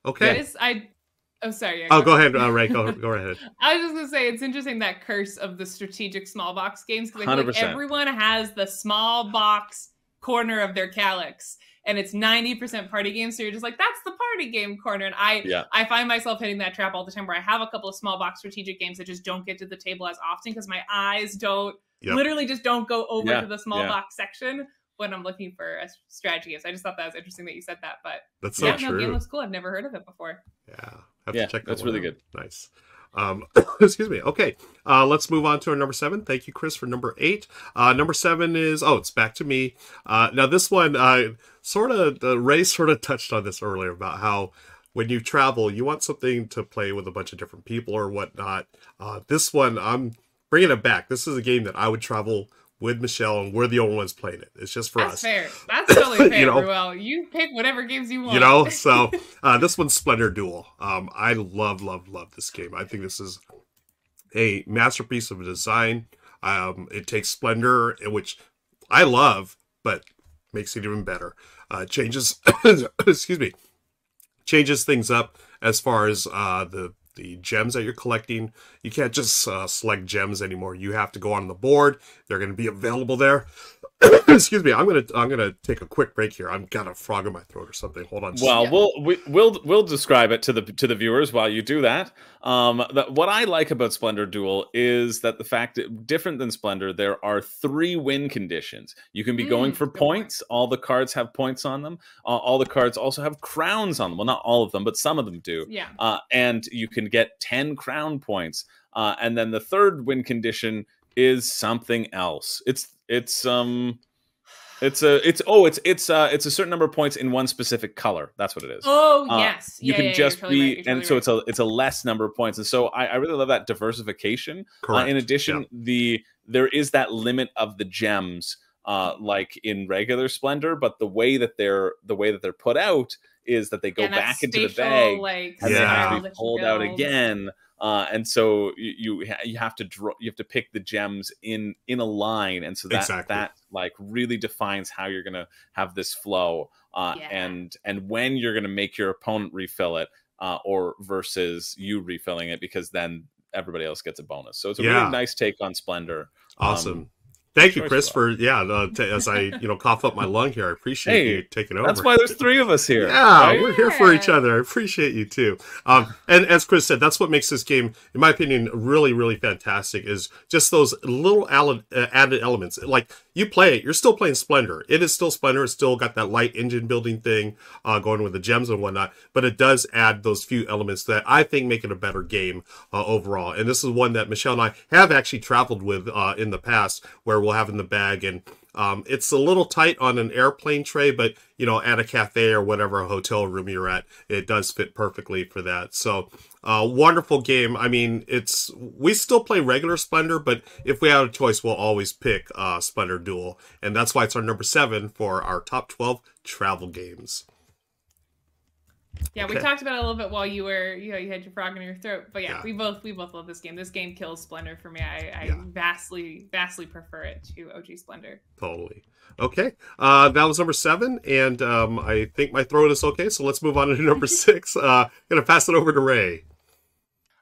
Okay. is, I. Oh, sorry. yeah, Oh, go ahead, uh, Ray. Go go ahead. I was just gonna say it's interesting that curse of the strategic small box games because I feel like everyone has the small box corner of their Kallax, and it's ninety percent party games. So you're just like, that's the party game corner, and I Yeah. I find myself hitting that trap all the time where I have a couple of small box strategic games that just don't get to the table as often because my eyes don't Yep. literally just don't go over Yeah, to the small yeah. box section when I'm looking for a strategy. So I just thought that was interesting that you said that, but That's so yeah, no, true. game looks cool. I've never heard of it before. Yeah, have Yeah, to check that that's really out. good. Nice. Um, excuse me. Okay, uh, let's move on to our number seven. Thank you, Chris, for number eight. Uh, number seven is oh, it's back to me. Uh, now this one, uh, sort of, Ray sort of touched on this earlier about how when you travel, you want something to play with a bunch of different people or whatnot. Uh, this one, I'm bringing it back. This is a game that I would travel with Michelle, and we're the only ones playing it. It's just for That's us. fair. That's totally fair. You know? Ruel. you pick whatever games you want. you know so uh, this one's splendor duel um, i love love love this game i think this is a masterpiece of design um, it takes splendor which i love but makes it even better uh, changes excuse me changes things up as far as uh, the the gems that you're collecting you can't just uh, select gems anymore you have to go on the board they're going to be available there excuse me i'm going to i'm going to take a quick break here i've got a frog in my throat or something hold on Well, Yeah. we'll we, we'll we'll describe it to the to the viewers while you do that. Um, that what I like about Splendor Duel is that the fact that different than Splendor, there are three win conditions. You can be going Mm, for good point. points. All the cards have points on them. Uh, all the cards also have crowns on them. Well, not all of them, but some of them do. Yeah. Uh, and you can get ten crown points. Uh, and then the third win condition is something else. It's it's um. It's a it's oh it's it's uh it's a certain number of points in one specific color. That's what it is Oh uh, yes. you Yeah, can yeah, just totally be right, you're and so totally it's a it's a less number of points and so i, I really love that diversification uh, in addition Yeah. the there is that limit of the gems uh like in regular splendor but the way that they're the way that they're put out is that they go Yeah, and that back into the bag Like, and they Yeah. have to be pulled out again uh, and so you you, ha- you have to draw you have to pick the gems in in a line and so that Exactly. that like really defines how you're gonna have this flow uh, Yeah. and and when you're gonna make your opponent refill it uh, or versus you refilling it because then everybody else gets a bonus so it's a Yeah. really nice take on splendor awesome um, Thank you, Chris, for yeah. Uh, t- as I you know cough up my lung here, I appreciate Hey, you taking over. That's why there's three of us here. Yeah, right? we're here for each other. I appreciate you too. Um, and as Chris said, that's what makes this game, in my opinion, really, really fantastic. Is just those little added, uh, added elements. Like you play it, you're still playing Splendor. It is still Splendor. It's still got that light engine building thing uh, going with the gems and whatnot. But it does add those few elements that I think make it a better game uh, overall. And this is one that Michelle and I have actually traveled with uh, in the past, where we'll have in the bag and. Um, it's a little tight on an airplane tray, but you know, at a cafe or whatever hotel room you're at, it does fit perfectly for that. So, uh, wonderful game. I mean, it's we still play regular Splendor, but if we have a choice, we'll always pick uh, Splendor Duel, and that's why it's our number seven for our top twelve travel games. Yeah, we talked about it a little bit while you were, you know, you had your frog in your throat. But yeah, Yeah. we both we both love this game. This game kills Splendor for me. I, I Yeah. vastly vastly prefer it to OG Splendor. Totally. Okay, uh, that was number seven, and um, I think my throat is okay. So let's move on to number six. Uh, gonna pass it over to Ray.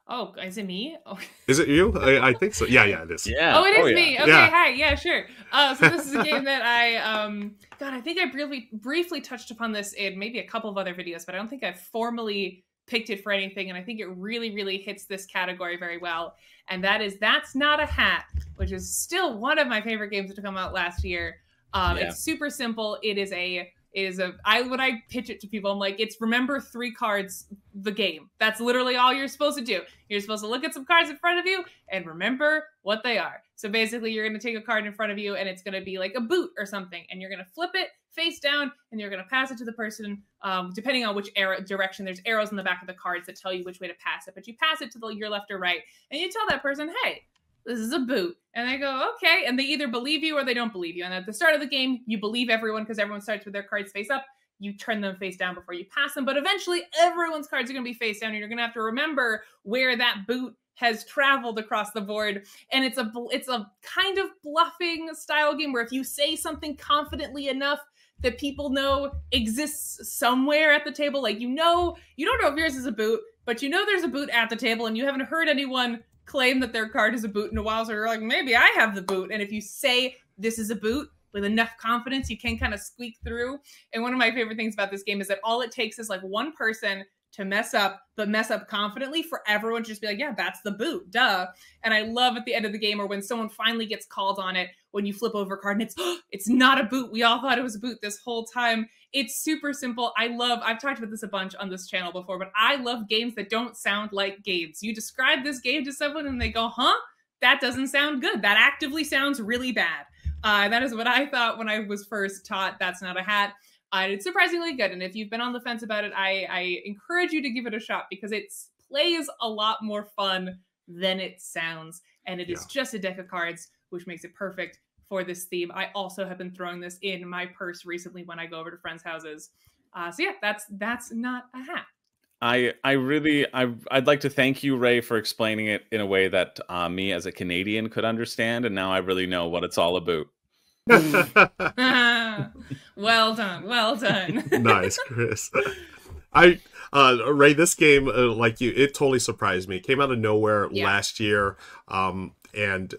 Oh, is it me? Oh, Is it you? I, I think so. Yeah, yeah, it is. Yeah. oh it is yeah. me. Okay, Yeah. hi. Yeah, sure. Uh, so this is a game that I um God, I think I briefly briefly touched upon this in maybe a couple of other videos, but I don't think I've formally picked it for anything, and I think it really, really hits this category very well. And that is That's Not a Hat, which is still one of my favorite games to come out last year. Um, Yeah. It's super simple. It is a it is a I when I pitch it to people, I'm like, it's remember three cards the game. That's literally all you're supposed to do. You're supposed to look at some cards in front of you and remember what they are. So basically, you're to take a card in front of you, and it's to be like a boot or something, and you're to flip it face down, and you're to pass it to the person. Um, depending on which arrow direction, there's arrows in the back of the cards that tell you which way to pass it. But you pass it to the, your left or right, and you tell that person, "Hey, this is a boot," and they go, "Okay," and they either believe you or they don't believe you. And at the start of the game, you believe everyone because everyone starts with their cards face up you turn them face down before you pass them. But eventually, everyone's cards are going to be face down, and you're going to have to remember where that boot has traveled across the board. And it's a it's a kind of bluffing style game where if you say something confidently enough that people know exists somewhere at the table, like you know, you don't know if yours is a boot, but you know there's a boot at the table, and you haven't heard anyone claim that their card is a boot in a while. So you're like, maybe I have the boot. And if you say this is a boot with enough confidence, you can kind of squeak through. And one of my favorite things about this game is that all it takes is like one person to mess up, but mess up confidently for everyone to just be like, yeah, that's the boot, duh. And I love at the end of the game or when someone finally gets called on it, when you flip over a card and it's it's not a boot. We all thought it was a boot this whole time. It's super simple. I love, I've talked about this a bunch on this channel before, but I love games that don't sound like games. You describe this game to someone and they go, huh? That doesn't sound good. That actively sounds really bad. Uh, that is what I thought when I was first taught That's Not a Hat. Uh, it's surprisingly good. And if you've been on the fence about it, I, I encourage you to give it a shot because it plays a lot more fun than it sounds. And it is Yeah. just a deck of cards, which makes it perfect for this theme. I also have been throwing this in my purse recently when I go over to friends' houses. Uh, so yeah, that's that's not a hat. I I really I I'd like to thank you, Ray, for explaining it in a way that uh, me as a Canadian could understand, and now I really know what it's all about. well done, well done. nice, Chris. I uh Ray, this game, uh, like you, it totally surprised me. It came out of nowhere Yeah. last year, um, and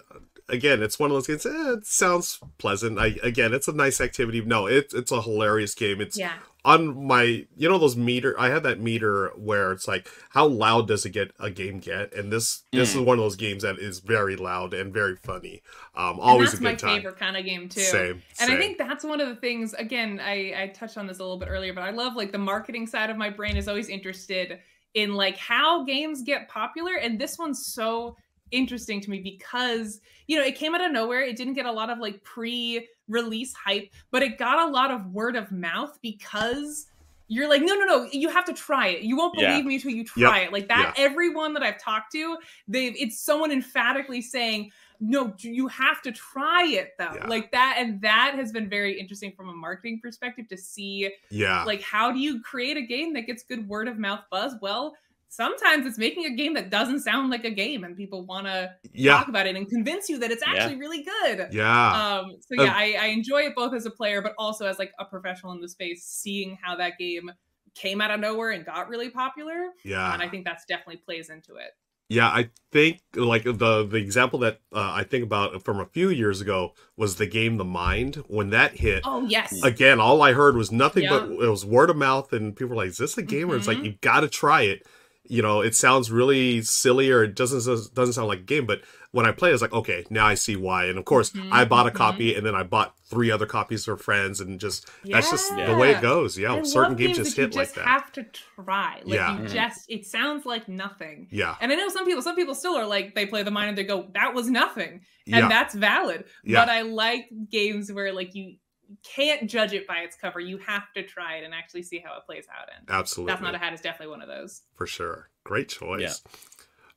again, it's one of those games. Eh, it sounds pleasant. I again, it's a nice activity. No, it's it's a hilarious game. It's yeah, on my, you know, those meter. I have that meter where it's like, how loud does it get a game get? And this this Mm. is one of those games that is very loud and very funny. Um, and always that's a my time. favorite kind of game too. Same, And I think that's one of the things. Again, I I touched on this a little bit earlier, but I love like the marketing side of my brain is always interested in like how games get popular, and this one's so interesting to me because you know it came out of nowhere. It didn't get a lot of like pre-release hype, but it got a lot of word of mouth because you're like, no, no, no, you have to try it. You won't Yeah. believe me until you try it. Like that, Yeah. everyone that I've talked to, they've it's someone emphatically saying, no, you have to try it though. Yeah. Like that, and that has been very interesting from a marketing perspective to see yeah, like how do you create a game that gets good word of mouth buzz? Well, sometimes it's making a game that doesn't sound like a game and people want to yeah, talk about it and convince you that it's Yeah. actually really good. yeah. Um, so yeah, Um, I, I enjoy it both as a player, but also as like a professional in the space, seeing how that game came out of nowhere and got really popular. yeah. And I think that's definitely plays into it. Yeah, I think like the the example that uh, I think about from a few years ago was the game The Mind. When that hit, Oh yes. again, all I heard was nothing Yeah. but it was word of mouth, and people were like, "Is this a game?" Or it's like Mhm. you got to try it. You know, it sounds really silly, or it doesn't doesn't sound like a game. But when I play, it's like, okay, now I see why. And of course, Mhm, I bought a mhm. copy, and then I bought three other copies for friends, and just that's just the way it goes. Yeah, I certain games just hit you like just that. have to try. Like Yeah. you Mhm. just it sounds like nothing. yeah, And I know some people, some people still are like they play the Mind and they go, that was nothing. And yeah, that's valid. Yeah. But I like games where like you can't judge it by its cover. You have to try it and actually see how it plays out. And absolutely. that's not a hat is definitely one of those. for sure. Great choice. Yeah.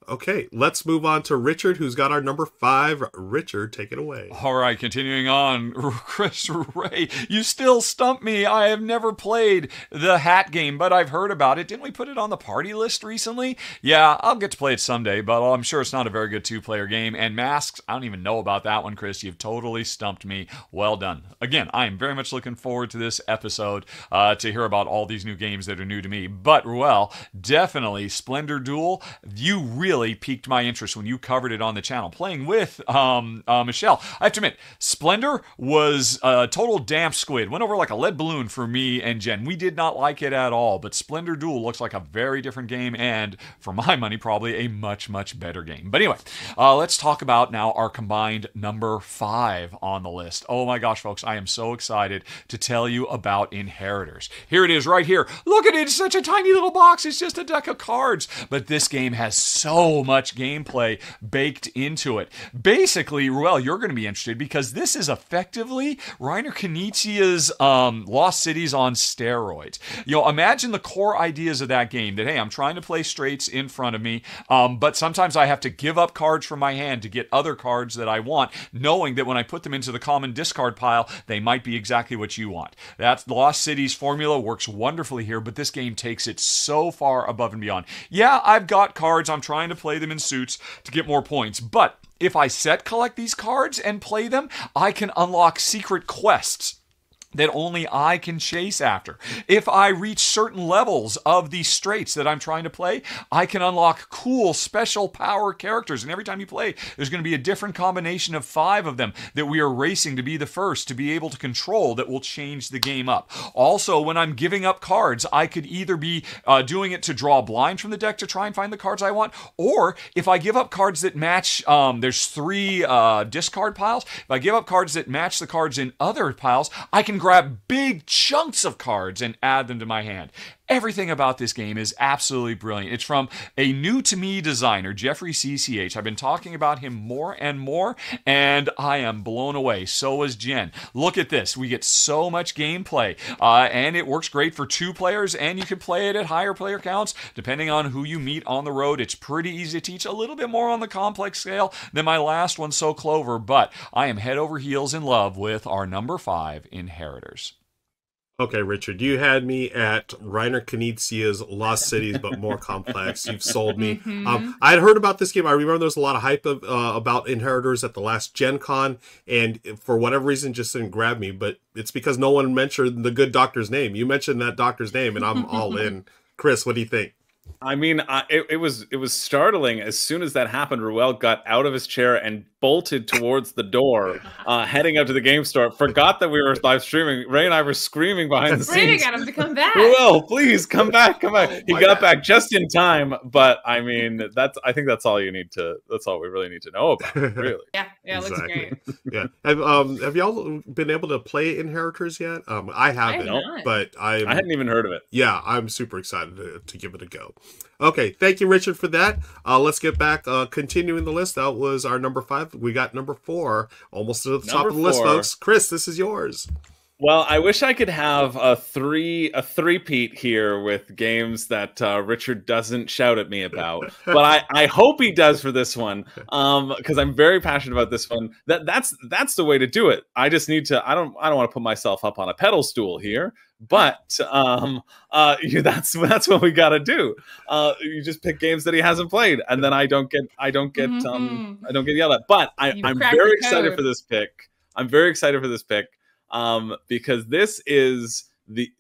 Okay, let's move on to Richard, who's got our number five. Richard, take it away. All right, continuing on. Chris Ray, you still stump me. I have never played the hat game, but I've heard about it. Didn't we put it on the party list recently? Yeah, I'll get to play it someday, but I'm sure it's not a very good two player game. And Masques, I don't even know about that one, Chris. You've totally stumped me. Well done. Again, I am very much looking forward to this episode uh, to hear about all these new games that are new to me. But, well, definitely Splendor Duel. You really piqued my interest when you covered it on the channel. Playing with um, uh, Michelle, I have to admit, Splendor was a total damp squid. Went over like a lead balloon for me and Jen. We did not like it at all, but Splendor Duel looks like a very different game, and for my money, probably a much, much better game. But anyway, uh, let's talk about now our combined number five on the list. Oh my gosh, folks, I am so excited to tell you about Inheritors. Here it is right here. Look at it, it's such a tiny little box. It's just a deck of cards, but this game has so much gameplay baked into it. Basically, Ruel, you're going to be interested because this is effectively Reiner Knizia's um, Lost Cities on steroids. You know, imagine the core ideas of that game that, hey, I'm trying to play straights in front of me, um, but sometimes I have to give up cards from my hand to get other cards that I want, knowing that when I put them into the common discard pile, they might be exactly what you want. That's Lost Cities formula works wonderfully here, but this game takes it so far above and beyond. Yeah, I've got cards, I'm trying to play them in suits to get more points, but if I set collect these cards and play them, I can unlock secret quests that only I can chase after. If I reach certain levels of these straights that I'm trying to play, I can unlock cool special power characters. And every time you play, there's going to be a different combination of five of them that we are racing to be the first to be able to control that will change the game up. Also, when I'm giving up cards, I could either be uh, doing it to draw blind from the deck to try and find the cards I want, or if I give up cards that match, um, there's three uh, discard piles. If I give up cards that match the cards in other piles, I can grab big chunks of cards and add them to my hand. Everything about this game is absolutely brilliant. It's from a new to me designer, Jeffrey CCH. I've been talking about him more and more, and I am blown away. So is Jen. Look at this. We get so much gameplay, uh, and it works great for two players, and you can play it at higher player counts depending on who you meet on the road. It's pretty easy to teach, a little bit more on the complex scale than my last one, So Clover, but I am head over heels in love with our number five Inheritors. Okay, Richard, you had me at Reiner Knizia's Lost Cities, but more complex. You've sold me. Mhm. Um, I had heard about this game. I remember there was a lot of hype of, uh, about Inheritors at the last Gen Con, and for whatever reason, just didn't grab me. But it's because no one mentioned the good doctor's name. You mentioned that doctor's name, and I'm all in. Chris, what do you think? I mean, I, it, it was it was startling. As soon as that happened, Ruel got out of his chair and bolted towards the door, uh, heading up to the game store. Forgot that we were live streaming. Ray and I were screaming behind the Brady scenes. got him to come back. Ruel, please come back, come back. Oh, he got bad. back just in time, but I mean, that's I think that's all you need to. That's all we really need to know about. it, Really. Yeah, yeah, it looks Exactly. great. Yeah, have um have y'all been able to play Inheritors yet? Um, I haven't, have but I'm I hadn't even heard of it. yeah, I'm super excited to, to give it a go. Okay, thank you, Richard, for that. Uh, let's get back. Uh, continuing the list, that was our number five. We got number four, almost to the top of the list, folks. Chris, this is yours. Well, I wish I could have a three a three-peat here with games that uh, Richard doesn't shout at me about, but I, I hope he does for this one um, because I'm very passionate about this one. That that's that's the way to do it. I just need to. I don't I don't want to put myself up on a pedal stool here, but um, uh, you, that's that's what we got to do. Uh, you just pick games that he hasn't played, and then I don't get I don't get um, I don't get yelled at. But I, You've I'm very excited for this pick. I'm very excited for this pick um, because this is the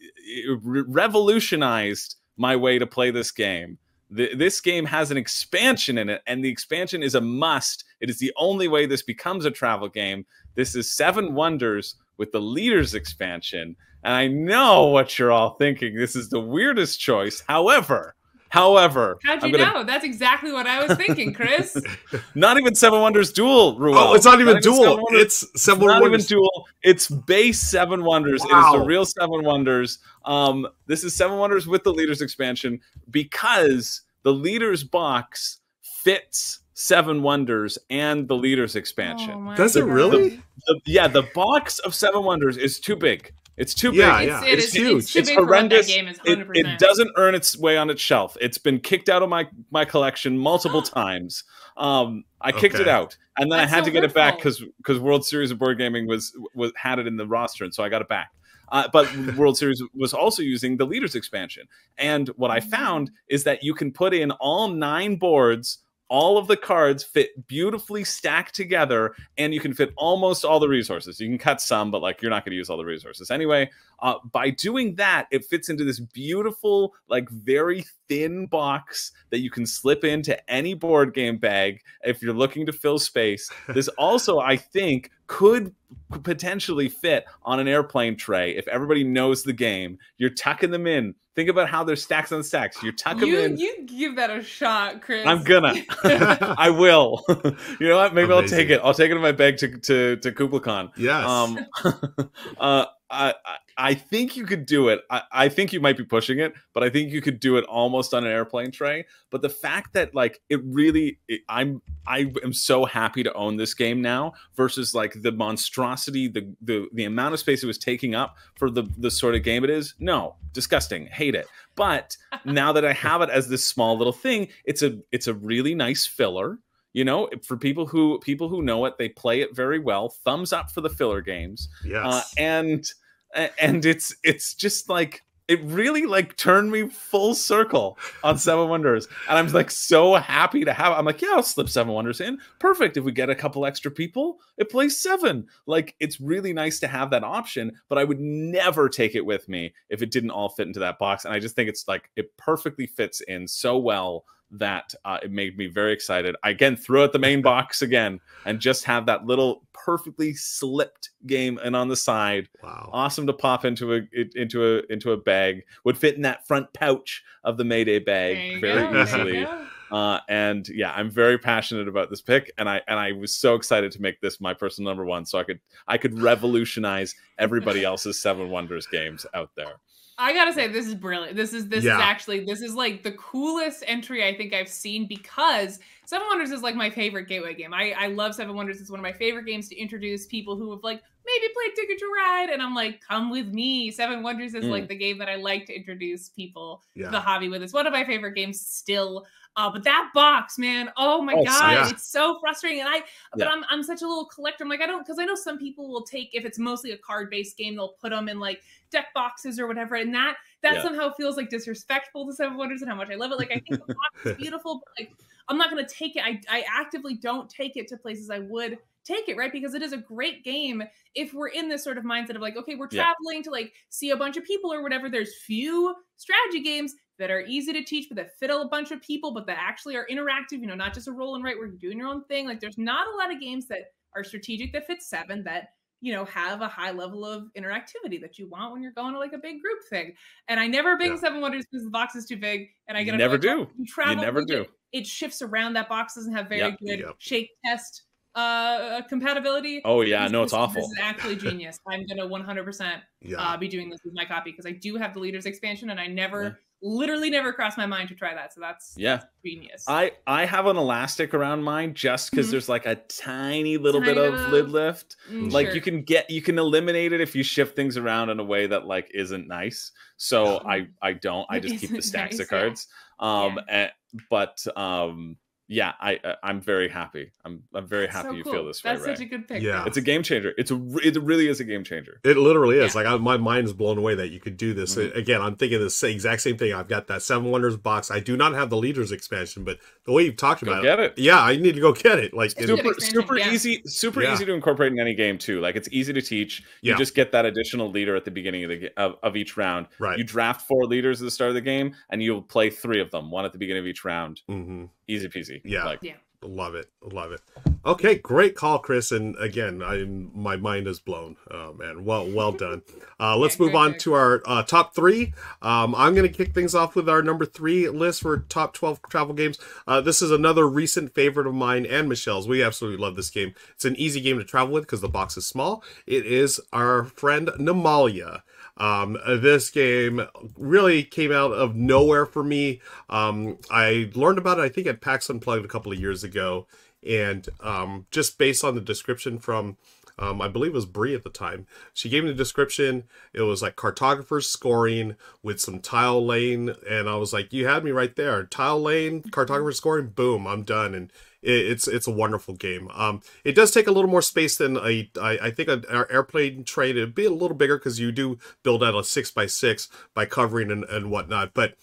re- revolutionized my way to play this game. th- this game has an expansion in it, and the expansion is a must. It is the only way this becomes a travel game. This is Seven Wonders with the Leaders expansion. And I know what you're all thinking. This is the weirdest choice. However, however, How'd you gonna- know? That's exactly what I was thinking, Chris. not even Seven Wonders Duel, Ruel. Oh, it's not even Seven dual. Wonders- It's seven not even wonders. dual. It's base Seven Wonders. Wow. It is the real Seven Wonders. Um, this is Seven Wonders with the Leaders expansion because the Leaders box fits Seven Wonders and the Leaders expansion. Oh my Does it God. really? The- yeah, the box of Seven Wonders is too big. It's too Yeah, big. yeah. It's, it it's huge. It's too It's big for what that horrendous. game is. It, 100%. it doesn't earn its way on its shelf. It's been kicked out of my my collection multiple times. Um, I kicked it out, and then That's I had so to get it back because because World Series of Board Gaming was was had it in the roster, and so I got it back. Uh, but World Series was also using the Leaders expansion, and what I Mhm. found is that you can put in all nine boards. All of the cards fit beautifully stacked together, and you can fit almost all the resources. You can cut some, but like you're not going to use all the resources anyway. Uh, by doing that, it fits into this beautiful, like very thin box that you can slip into any board game bag if you're looking to fill space. This also, I think, could potentially fit on an airplane tray if everybody knows the game. You're tucking them in. Think about how they're stacks on stacks. You tuck them You, in. you give that a shot, Chris. I'm gonna. I will. you know what? Maybe I'll take it. I'll take it in my bag to to to KublaiCon. Yes. Um, uh, I, I- I think you could do it. I, I think you might be pushing it, but I think you could do it almost on an airplane tray. But the fact that like it really, it, I'm I am so happy to own this game now versus like the monstrosity, the the the amount of space it was taking up for the the sort of game it is. No, disgusting, hate it. But now that I have it as this small little thing, it's a it's a really nice filler you know for people who people who know it they play it very well thumbs up for the filler games yes. uh, and and it's it's just like it really like turned me full circle on Seven Wonders, and I'm like so happy to have. it. I'm like, yeah, I'll slip Seven Wonders in. Perfect. If we get a couple extra people, it plays seven. Like it's really nice to have that option, but I would never take it with me if it didn't all fit into that box. And I just think it's like it perfectly fits in so well that uh, it made me very excited. I again threw out the main box again and just have that little perfectly slipped game and on the side. Wow. awesome to pop into a into a into a bag. Would fit in that front pouch of the mayday bag very go, easily. uh and yeah i'm very passionate about this pick and i and i was so excited to make this my personal number one so i could i could revolutionize everybody else's seven wonders games out there I gotta say, this is brilliant. This is this Yeah. is actually this is like the coolest entry I think I've seen because Seven Wonders is like my favorite gateway game. I I love Seven Wonders. It's one of my favorite games to introduce people who have like maybe played Ticket to Ride, and I'm like, come with me. Seven Wonders is Mm. like the game that I like to introduce people to the hobby with. It's one of my favorite games still. Uh, but that box, man, oh my Oh, god, yeah. it's so frustrating. And I, but Yeah. I'm I'm such a little collector. I'm like, I don't because I know some people will take if it's mostly a card based game, they'll put them in like deck boxes or whatever, and that that Yeah. somehow feels like disrespectful to Seven Wonders and how much I love it. Like I think the box is beautiful, but like I'm not gonna take it. I I actively don't take it to places I would take it, right? Because it is a great game if we're in this sort of mindset of like, okay, we're Yeah. traveling to like see a bunch of people or whatever. There's few strategy games that are easy to teach, but that fit a bunch of people, but that actually are interactive, you know, not just a roll and write where you're doing your own thing. Like there's not a lot of games that are strategic that fit seven that you know have a high level of interactivity that you want when you're going to like a big group thing and i never bring Yeah. seven wonders because the box is too big and i You get never do. you travel never do. it, it shifts around that box doesn't have very Yep. good Yep. shake test uh compatibility oh yeah This- no it's this- awful this is actually genius i'm gonna 100% Yeah. uh, be doing this with my copy because i do have the leaders expansion and i never Yeah. Literally never crossed my mind to try that so that's yeah genius I I have an elastic around mine just because Mhm. there's like a tiny little Tiny bit of lid lift. Mm, Like sure. you can get you can eliminate it if you shift things around in a way that like isn't nice. So I I don't. I just keep the stacks nice, of yeah. cards. Um, Yeah. and, but um, yeah, I uh, I'm very happy. I'm I'm very happy so you cool. feel this way. That's such Ray. a good pick. Yeah. It's a game changer. It's a it really is a game changer. It literally is. Yeah. Like I, my mind is blown away that you could do this. Mhm. Again, I'm thinking the sa- exact same thing. I've got that Seven Wonders box. I do not have the Leaders expansion, but the way you've talked Go about get it. it, yeah, I need to go get it. Like, It's super super yeah. easy super Yeah. easy to incorporate in any game too like it's easy to teach you Yeah. just get that additional leader at the beginning of the of, of each round right. you draft four leaders at the start of the game and you'll play three of them one at the beginning of each round hmm easy peasy Yeah. like Yeah. Love it. Love it. Okay, great call, Chris. And again, I'm my mind is blown. Oh man, well, well done. Uh, let's Yeah, move on pick. to our uh, top three. Um, I'm going to kick things off with our number three list for top 12 travel games. Uh, this is another recent favorite of mine and Michelle's. We absolutely love this game. It's an easy game to travel with because the box is small. It is our friend Nimalia. Um, this game really came out of nowhere for me. Um, I learned about it, I think, at PAX Unplugged a couple of years ago, and um, just based on the description from, um, I believe it was Brie at the time, she gave me the description. It was like cartographers scoring with some tile laying. and I was like, "You had me right there. Tile laying, cartographer's scoring, boom, I'm done." And it's it's a wonderful game. Um, it does take a little more space than a I, I think an airplane train. It'd be a little bigger because you do build out a six by six by covering and, and whatnot, but.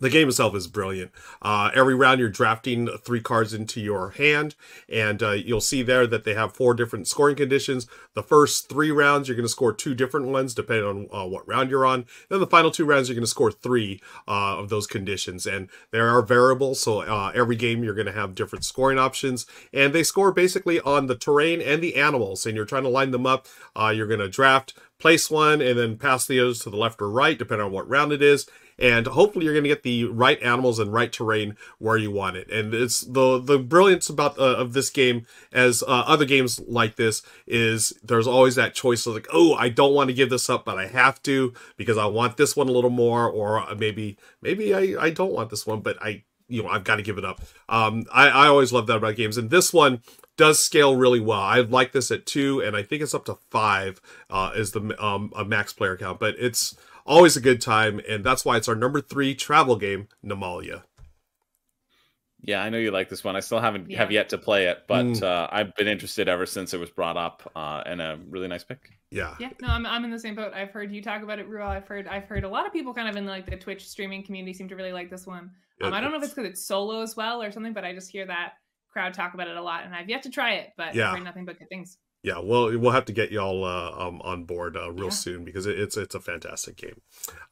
The game itself is brilliant. Uh, every round, you're drafting three cards into your hand, and uh, you'll see there that they have four different scoring conditions. The first three rounds, you're going to score two different ones depending on uh, what round you're on. Then the final two rounds, you're going to score three uh, of those conditions, and there are variables. So uh, every game, you're going to have different scoring options, and they score basically on the terrain and the animals, and you're trying to line them up. Uh, you're going to draft, place one, and then pass the others to the left or right, depending on what round it is and hopefully you're going to get the right animals and right terrain where you want it. And it's the the brilliance about uh, of this game, as uh, other games like this, is there's always that choice of like, oh, I don't want to give this up, but I have to because I want this one a little more, or maybe maybe I I don't want this one, but I you know I've got to give it up. Um, I I always love that about games, and this one does scale really well. I like this at two, and I think it's up to five uh, is the um, a max player count, but it's always a good time, and that's why it's our number three travel game, Nimalia. yeah i know you like this one i still haven't Yeah. have yet to play it but Mm. uh, i've been interested ever since it was brought up uh, and a really nice pick Yeah, Yeah, no, I'm, I'm in the same boat. I've heard you talk about it, Ruel. I've heard I've heard a lot of people kind of in like the Twitch streaming community seem to really like this one. Um, I don't know if it's because it's solo as well or something, but I just hear that crowd talk about it a lot, and I've yet to try it, but Yeah. I've heard nothing but good things. Yeah. Well, we'll have to get y'all uh, um, on board uh, real Yeah. soon because it, it's it's a fantastic game.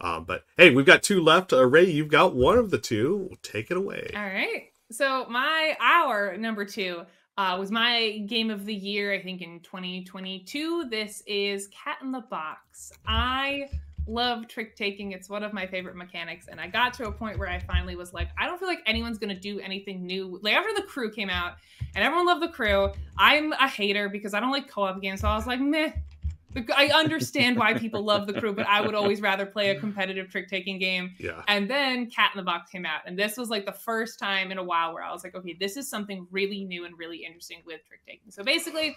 Um, but hey, we've got two left. Uh, Ray, you've got one of the two. Take it away. All right. So my our number two uh, was my game of the year. I think in 2022. This is Cat in the Box. I love trick taking. It's one of my favorite mechanics, and I got to a point where I finally was like, I don't feel like anyone's gonna do anything new. Like after the crew came out, and everyone loved the crew. I'm a hater because I don't like co-op games, so I was like, meh. I understand why people love the crew, but I would always rather play a competitive trick taking game. Yeah, And then Cat in the Box came out, and this was like the first time in a while where I was like, okay, this is something really new and really interesting with trick taking. So basically,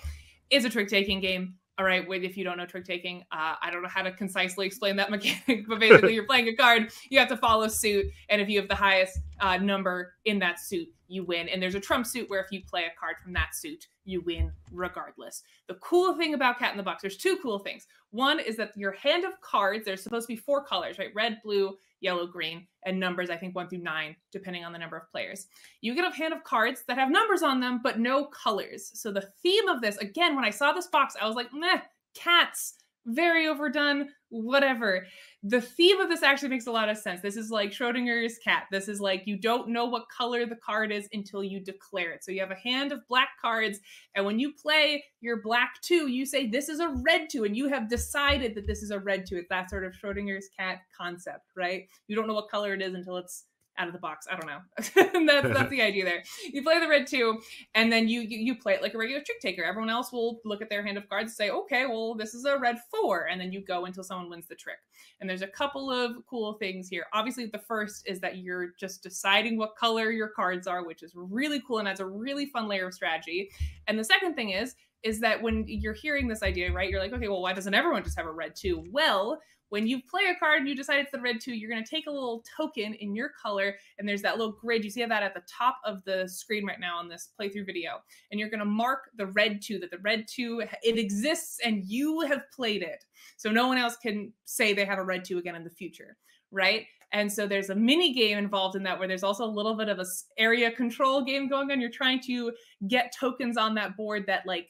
it's a trick taking game. All right, wait, if you don't know trick taking, uh, I don't know how to concisely explain that mechanic, but basically, you're playing a card, you have to follow suit, and if you have the highest uh, number in that suit, you win. And there's a trump suit where if you play a card from that suit, you win regardless. The cool thing about Cat in the Box, there's two cool things. One is that your hand of cards, there's supposed to be four colors, right? Red, blue, yellow, green, and numbers, I think one through nine, depending on the number of players. You get a hand of cards that have numbers on them, but no colors. So the theme of this, again, when I saw this box, I was like, meh, cats, very overdone, whatever. The theme of this actually makes a lot of sense. This is like Schrodinger's cat. This is like you don't know what color the card is until you declare it. So you have a hand of black cards, and when you play your black two, you say this is a red two, and you have decided that this is a red two. It's that sort of Schrodinger's cat concept, right? You don't know what color it is until it's out of the box. I don't know. That's that's the idea there. You play the red two, and then you, you you play it like a regular trick taker. Everyone else will look at their hand of cards and say, okay, well this is a red four, and then you go until someone wins the trick. And there's a couple of cool things here. Obviously, the first is that you're just deciding what color your cards are, which is really cool and adds a really fun layer of strategy. And the second thing is is that when you're hearing this idea, right, you're like, okay, well, why doesn't everyone just have a red two? Well, when you play a card and you decide it's the red two, you're going to take a little token in your color, and there's that little grid. You see that at the top of the screen right now on this playthrough video, and you're going to mark the red two that the red two it exists and you have played it, so no one else can say they have a red two again in the future, right? And so there's a mini game involved in that where there's also a little bit of a area control game going on. You're trying to get tokens on that board that like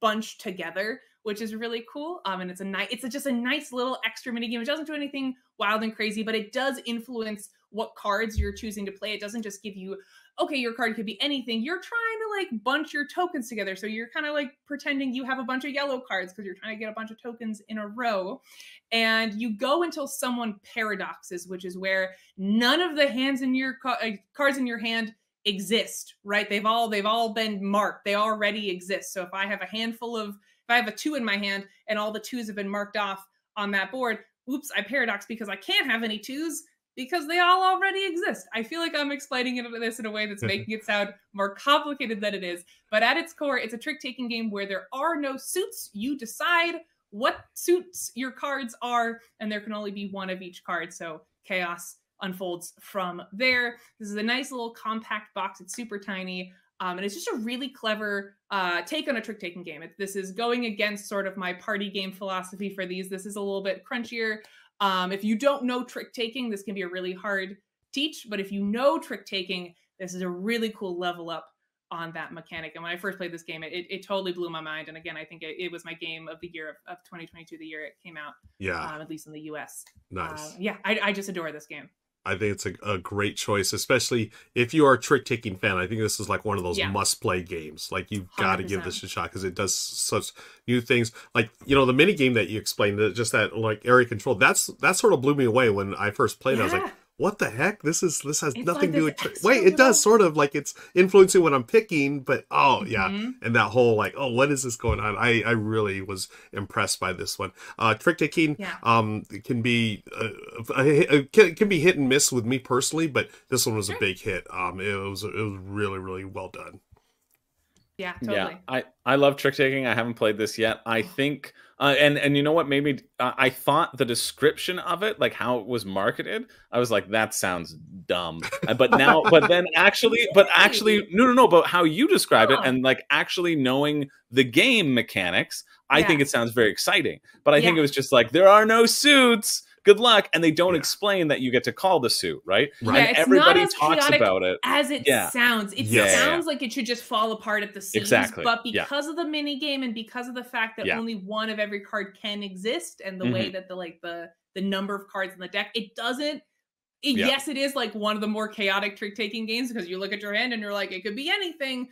bunch together which is really cool. Um, and it's a nice, it's a, just a nice little extra mini game. It doesn't do anything wild and crazy, but it does influence what cards you're choosing to play. It doesn't just give you, okay, your card could be anything. You're trying to like bunch your tokens together. So you're kind of like pretending you have a bunch of yellow cards because you're trying to get a bunch of tokens in a row. And you go until someone paradoxes, which is where none of the hands in your uh, cards in your hand exist right they've all they've all been marked they already exist so if i have a handful of I have a two in my hand and all the twos have been marked off on that board, oops, I paradox because I can't have any twos because they all already exist. I feel like I'm explaining it, this in a way that's making it sound more complicated than it is. But at its core, it's a trick taking game where there are no suits. You decide what suits your cards are, and there can only be one of each card. So chaos unfolds from there. This is a nice little compact box. It's super tiny. Um, and it's just a really clever uh, take on a trick taking game. It, this is going against sort of my party game philosophy for these. This is a little bit crunchier. Um, if you don't know trick taking, this can be a really hard teach. But if you know trick taking, this is a really cool level up on that mechanic. And when I first played this game, it, it, it totally blew my mind. And again, I think it, it, was my game of the year of, of 2022, the year it came out. Yeah. Um, at least in the US. Nice. Uh, yeah, I, I just adore this game. I think it's a, a, great choice, especially if you are a trick taking fan. I think this is like one of those yeah. must play games. Like you've got to give this a shot because it does such new things. Like you know the mini game that you explained, just that like area control. That's that sort of blew me away when I first played. Yeah. I was like, what the heck? This is this has it's nothing like to do with. Wait, it does sort of like it's influencing what I'm picking, but oh yeah, mm-hmm. and that whole like oh what is this going on? I I really was impressed by this one. Uh, trick taking yeah. um can be uh, can, can be hit and miss with me personally, but this one was sure. a big hit. Um, it was it was really really well done. Yeah, totally. Yeah, I I love trick taking. I haven't played this yet. I think uh, and and you know what made me uh, I thought the description of it, like how it was marketed, I was like that sounds dumb. Uh, but now but then actually but actually no no no, but how you describe it and like actually knowing the game mechanics, I yeah. think it sounds very exciting. But I yeah. think it was just like there are no suits good luck. And they don't yeah. explain that you get to call the suit, right? Right. Yeah, everybody talks about it as it yeah. sounds. It yeah. sounds like it should just fall apart at the seams. Exactly. But because of the mini game and because of the fact that only one of every card can exist and the mm-hmm. way that the like the the number of cards in the deck, it doesn't it, yes, it is like one of the more chaotic trick taking games because you look at your hand and you're like, it could be anything.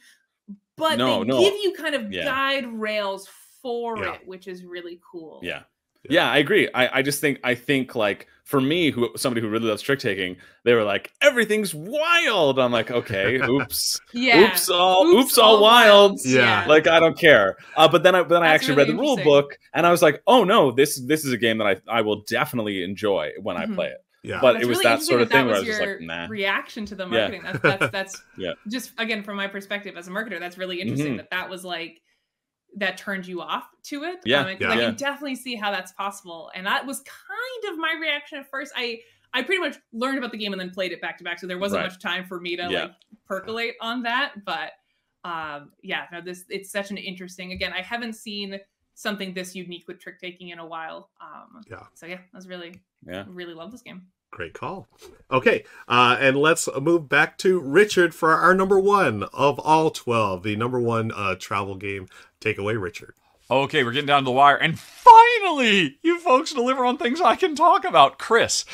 But no, they no. give you kind of guide rails for it, which is really cool. Yeah. Yeah, I agree. I, I just think I think like for me, who somebody who really loves trick taking, they were like everything's wild. I'm like, okay, oops, yeah, oops, all oops, oops all, all wild. wild. Yeah. like I don't care. Uh, but then I then I actually really read the rule book and I was like, oh no, this this is a game that I I will definitely enjoy when mm-hmm. I play it. Yeah. But That's it was really that sort of thing where I was just like, nah. Reaction to the marketing. Yeah. That's that's, that's yeah. Just again from my perspective as a marketer, that's really interesting mm-hmm. that that was like that turned you off to it. Yeah, um, yeah. I can definitely see how that's possible. And that was kind of my reaction at first. I I pretty much learned about the game and then played it back to back, so there wasn't right. much time for me to yeah. like percolate on that. But um, yeah, no, this it's such an interesting. Again, I haven't seen something this unique with trick taking in a while. Um, yeah. So yeah, I was really yeah really love this game. Great call. Okay, uh, and let's move back to Richard for our number one of all 12, the number one uh, travel game. Take away, Richard. Okay, we're getting down to the wire. And finally, you folks deliver on things I can talk about. Chris,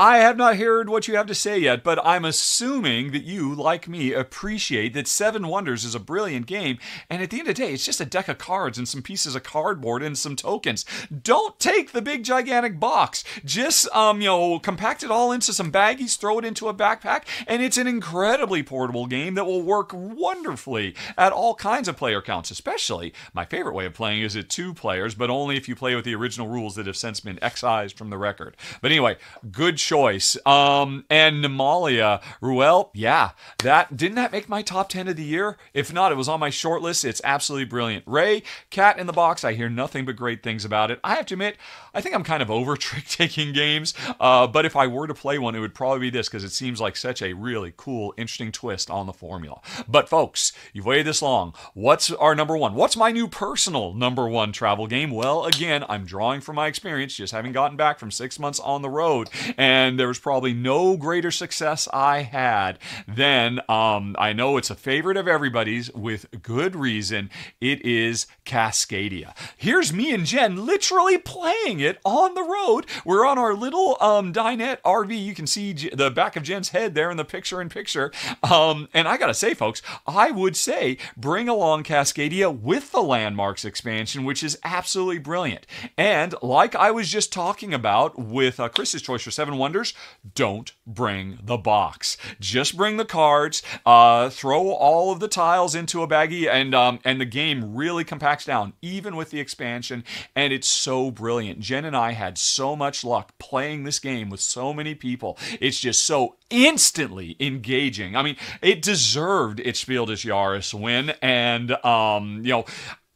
I have not heard what you have to say yet, but I'm assuming that you, like me, appreciate that Seven Wonders is a brilliant game, and at the end of the day, it's just a deck of cards and some pieces of cardboard and some tokens. Don't take the big gigantic box. Just um, you know, compact it all into some baggies, throw it into a backpack, and it's an incredibly portable game that will work wonderfully at all kinds of player counts, especially my favorite way of playing is at two players, but only if you play with the original rules that have since been excised from the record. But anyway, good choice. Um, and Nimalia, Ruel, yeah, that didn't that make my top 10 of the year? If not, it was on my short list. It's absolutely brilliant. Ray, Cat in the Box, I hear nothing but great things about it. I have to admit, I think I'm kind of over trick taking games, uh, but if I were to play one, it would probably be this because it seems like such a really cool, interesting twist on the formula. But folks, you've waited this long. What's our number one? What's my new personal number one travel game? Well, again, I'm drawing from my experience, just having gotten back from six months on the road, and there was probably no greater success I had than um, I know it's a favorite of everybody's with good reason. It is Cascadia. Here's me and Jen literally playing it on the road. We're on our little um, dinette RV. You can see the back of Jen's head there in the picture in picture. Um, and I gotta say, folks, I would say bring along Cascadia with the Landmarks expansion, which is absolutely brilliant. And like I was just talking about with uh, Chris's choice for Seven Wonders, don't bring the box. Just bring the cards. Uh, throw all of the tiles into a baggie, and um, and the game really compacts down, even with the expansion. And it's so brilliant. Jen and I had so much luck playing this game with so many people. It's just so instantly engaging. I mean, it deserved its Spiel des Jahres win, and um, you know,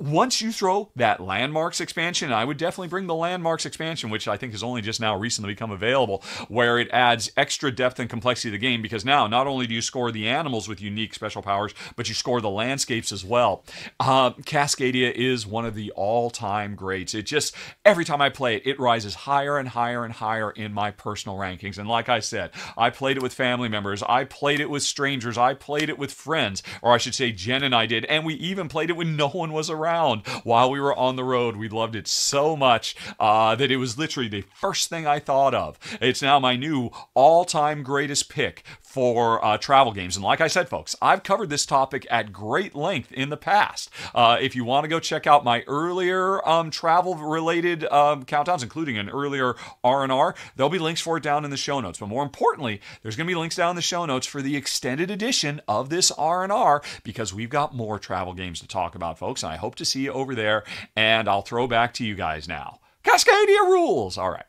once you throw that landmarks expansion, I would definitely bring the landmarks expansion, which I think has only just now recently become available, where it adds extra depth and complexity to the game because now not only do you score the animals with unique special powers, but you score the landscapes as well. Uh, Cascadia is one of the all-time greats. It just every time I play it, it rises higher and higher and higher in my personal rankings. And like I said, I played it with family members, I played it with strangers, I played it with friends, or I should say, Jen and I did, and we even played it when no one was around around while we were on the road. We loved it so much uh, that it was literally the first thing I thought of. It's now my new all time greatest pick for uh, travel games. And like I said, folks, I've covered this topic at great length in the past. Uh, if you want to go check out my earlier um, travel-related um, countdowns, including an earlier R&R, there'll be links for it down in the show notes. But more importantly, there's going to be links down in the show notes for the extended edition of this R&R because we've got more travel games to talk about, folks. And I hope to see you over there. And I'll throw back to you guys now. Cascadia rules. All right.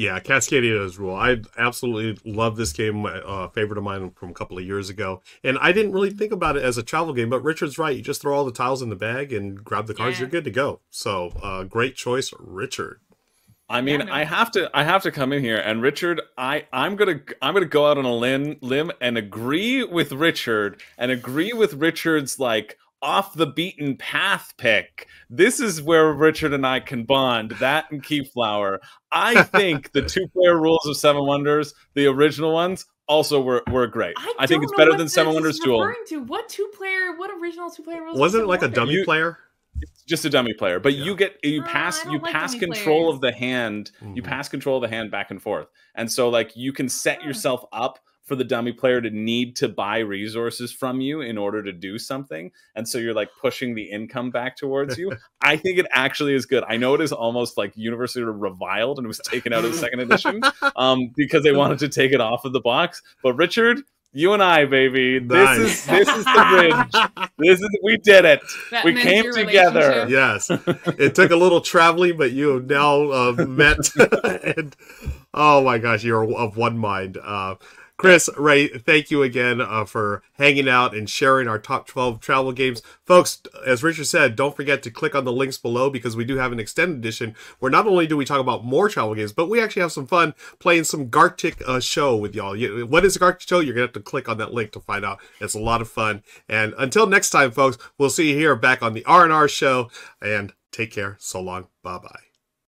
Yeah, Cascadia is rule. I absolutely love this game. Uh, favorite of mine from a couple of years ago, and I didn't really think about it as a travel game. But Richard's right. You just throw all the tiles in the bag and grab the cards. Yeah. You're good to go. So, uh, great choice, Richard. I mean, Yeah, no. I have to I have to come in here and Richard, I I'm going to I'm going to go out on a limb limb and agree with Richard and agree with Richard's like off the beaten path pick. This is where Richard and I can bond. That and Keyflower. I think the two player rules of Seven Wonders, the original ones, also were were great. I, think don't it's better what than this Seven is Wonders Duel. referring To what two player? What original two player rules? Wasn't it Seven like a dummy You- player? It's just a dummy player, but you get you Uh, pass I don't you like pass control players. of the hand. You Mhm. pass control of the hand back and forth, and so like you can set Huh. yourself up for the dummy player to need to buy resources from you in order to do something, and so you're like pushing the income back towards you. I think it actually is good. I know it is almost like universally reviled and it was taken out of the second edition um, because they wanted to take it off of the box. But Richard, you and I, baby, Nice. this is this is the bridge. This is we did it. That we came together. yes, it took a little traveling, but you have now uh, met. and oh my gosh, you're of one mind. Uh, Chris, Ray, thank you again uh, for hanging out and sharing our top 12 travel games. Folks, as Richard said, don't forget to click on the links below because we do have an extended edition where not only do we talk about more travel games, but we actually have some fun playing some Gartic uh, show with y'all. You, what is Gartic show? You're going to have to click on that link to find out. It's a lot of fun. And until next time, folks, we'll see you here back on the R&R show. And take care. So long. Bye-bye.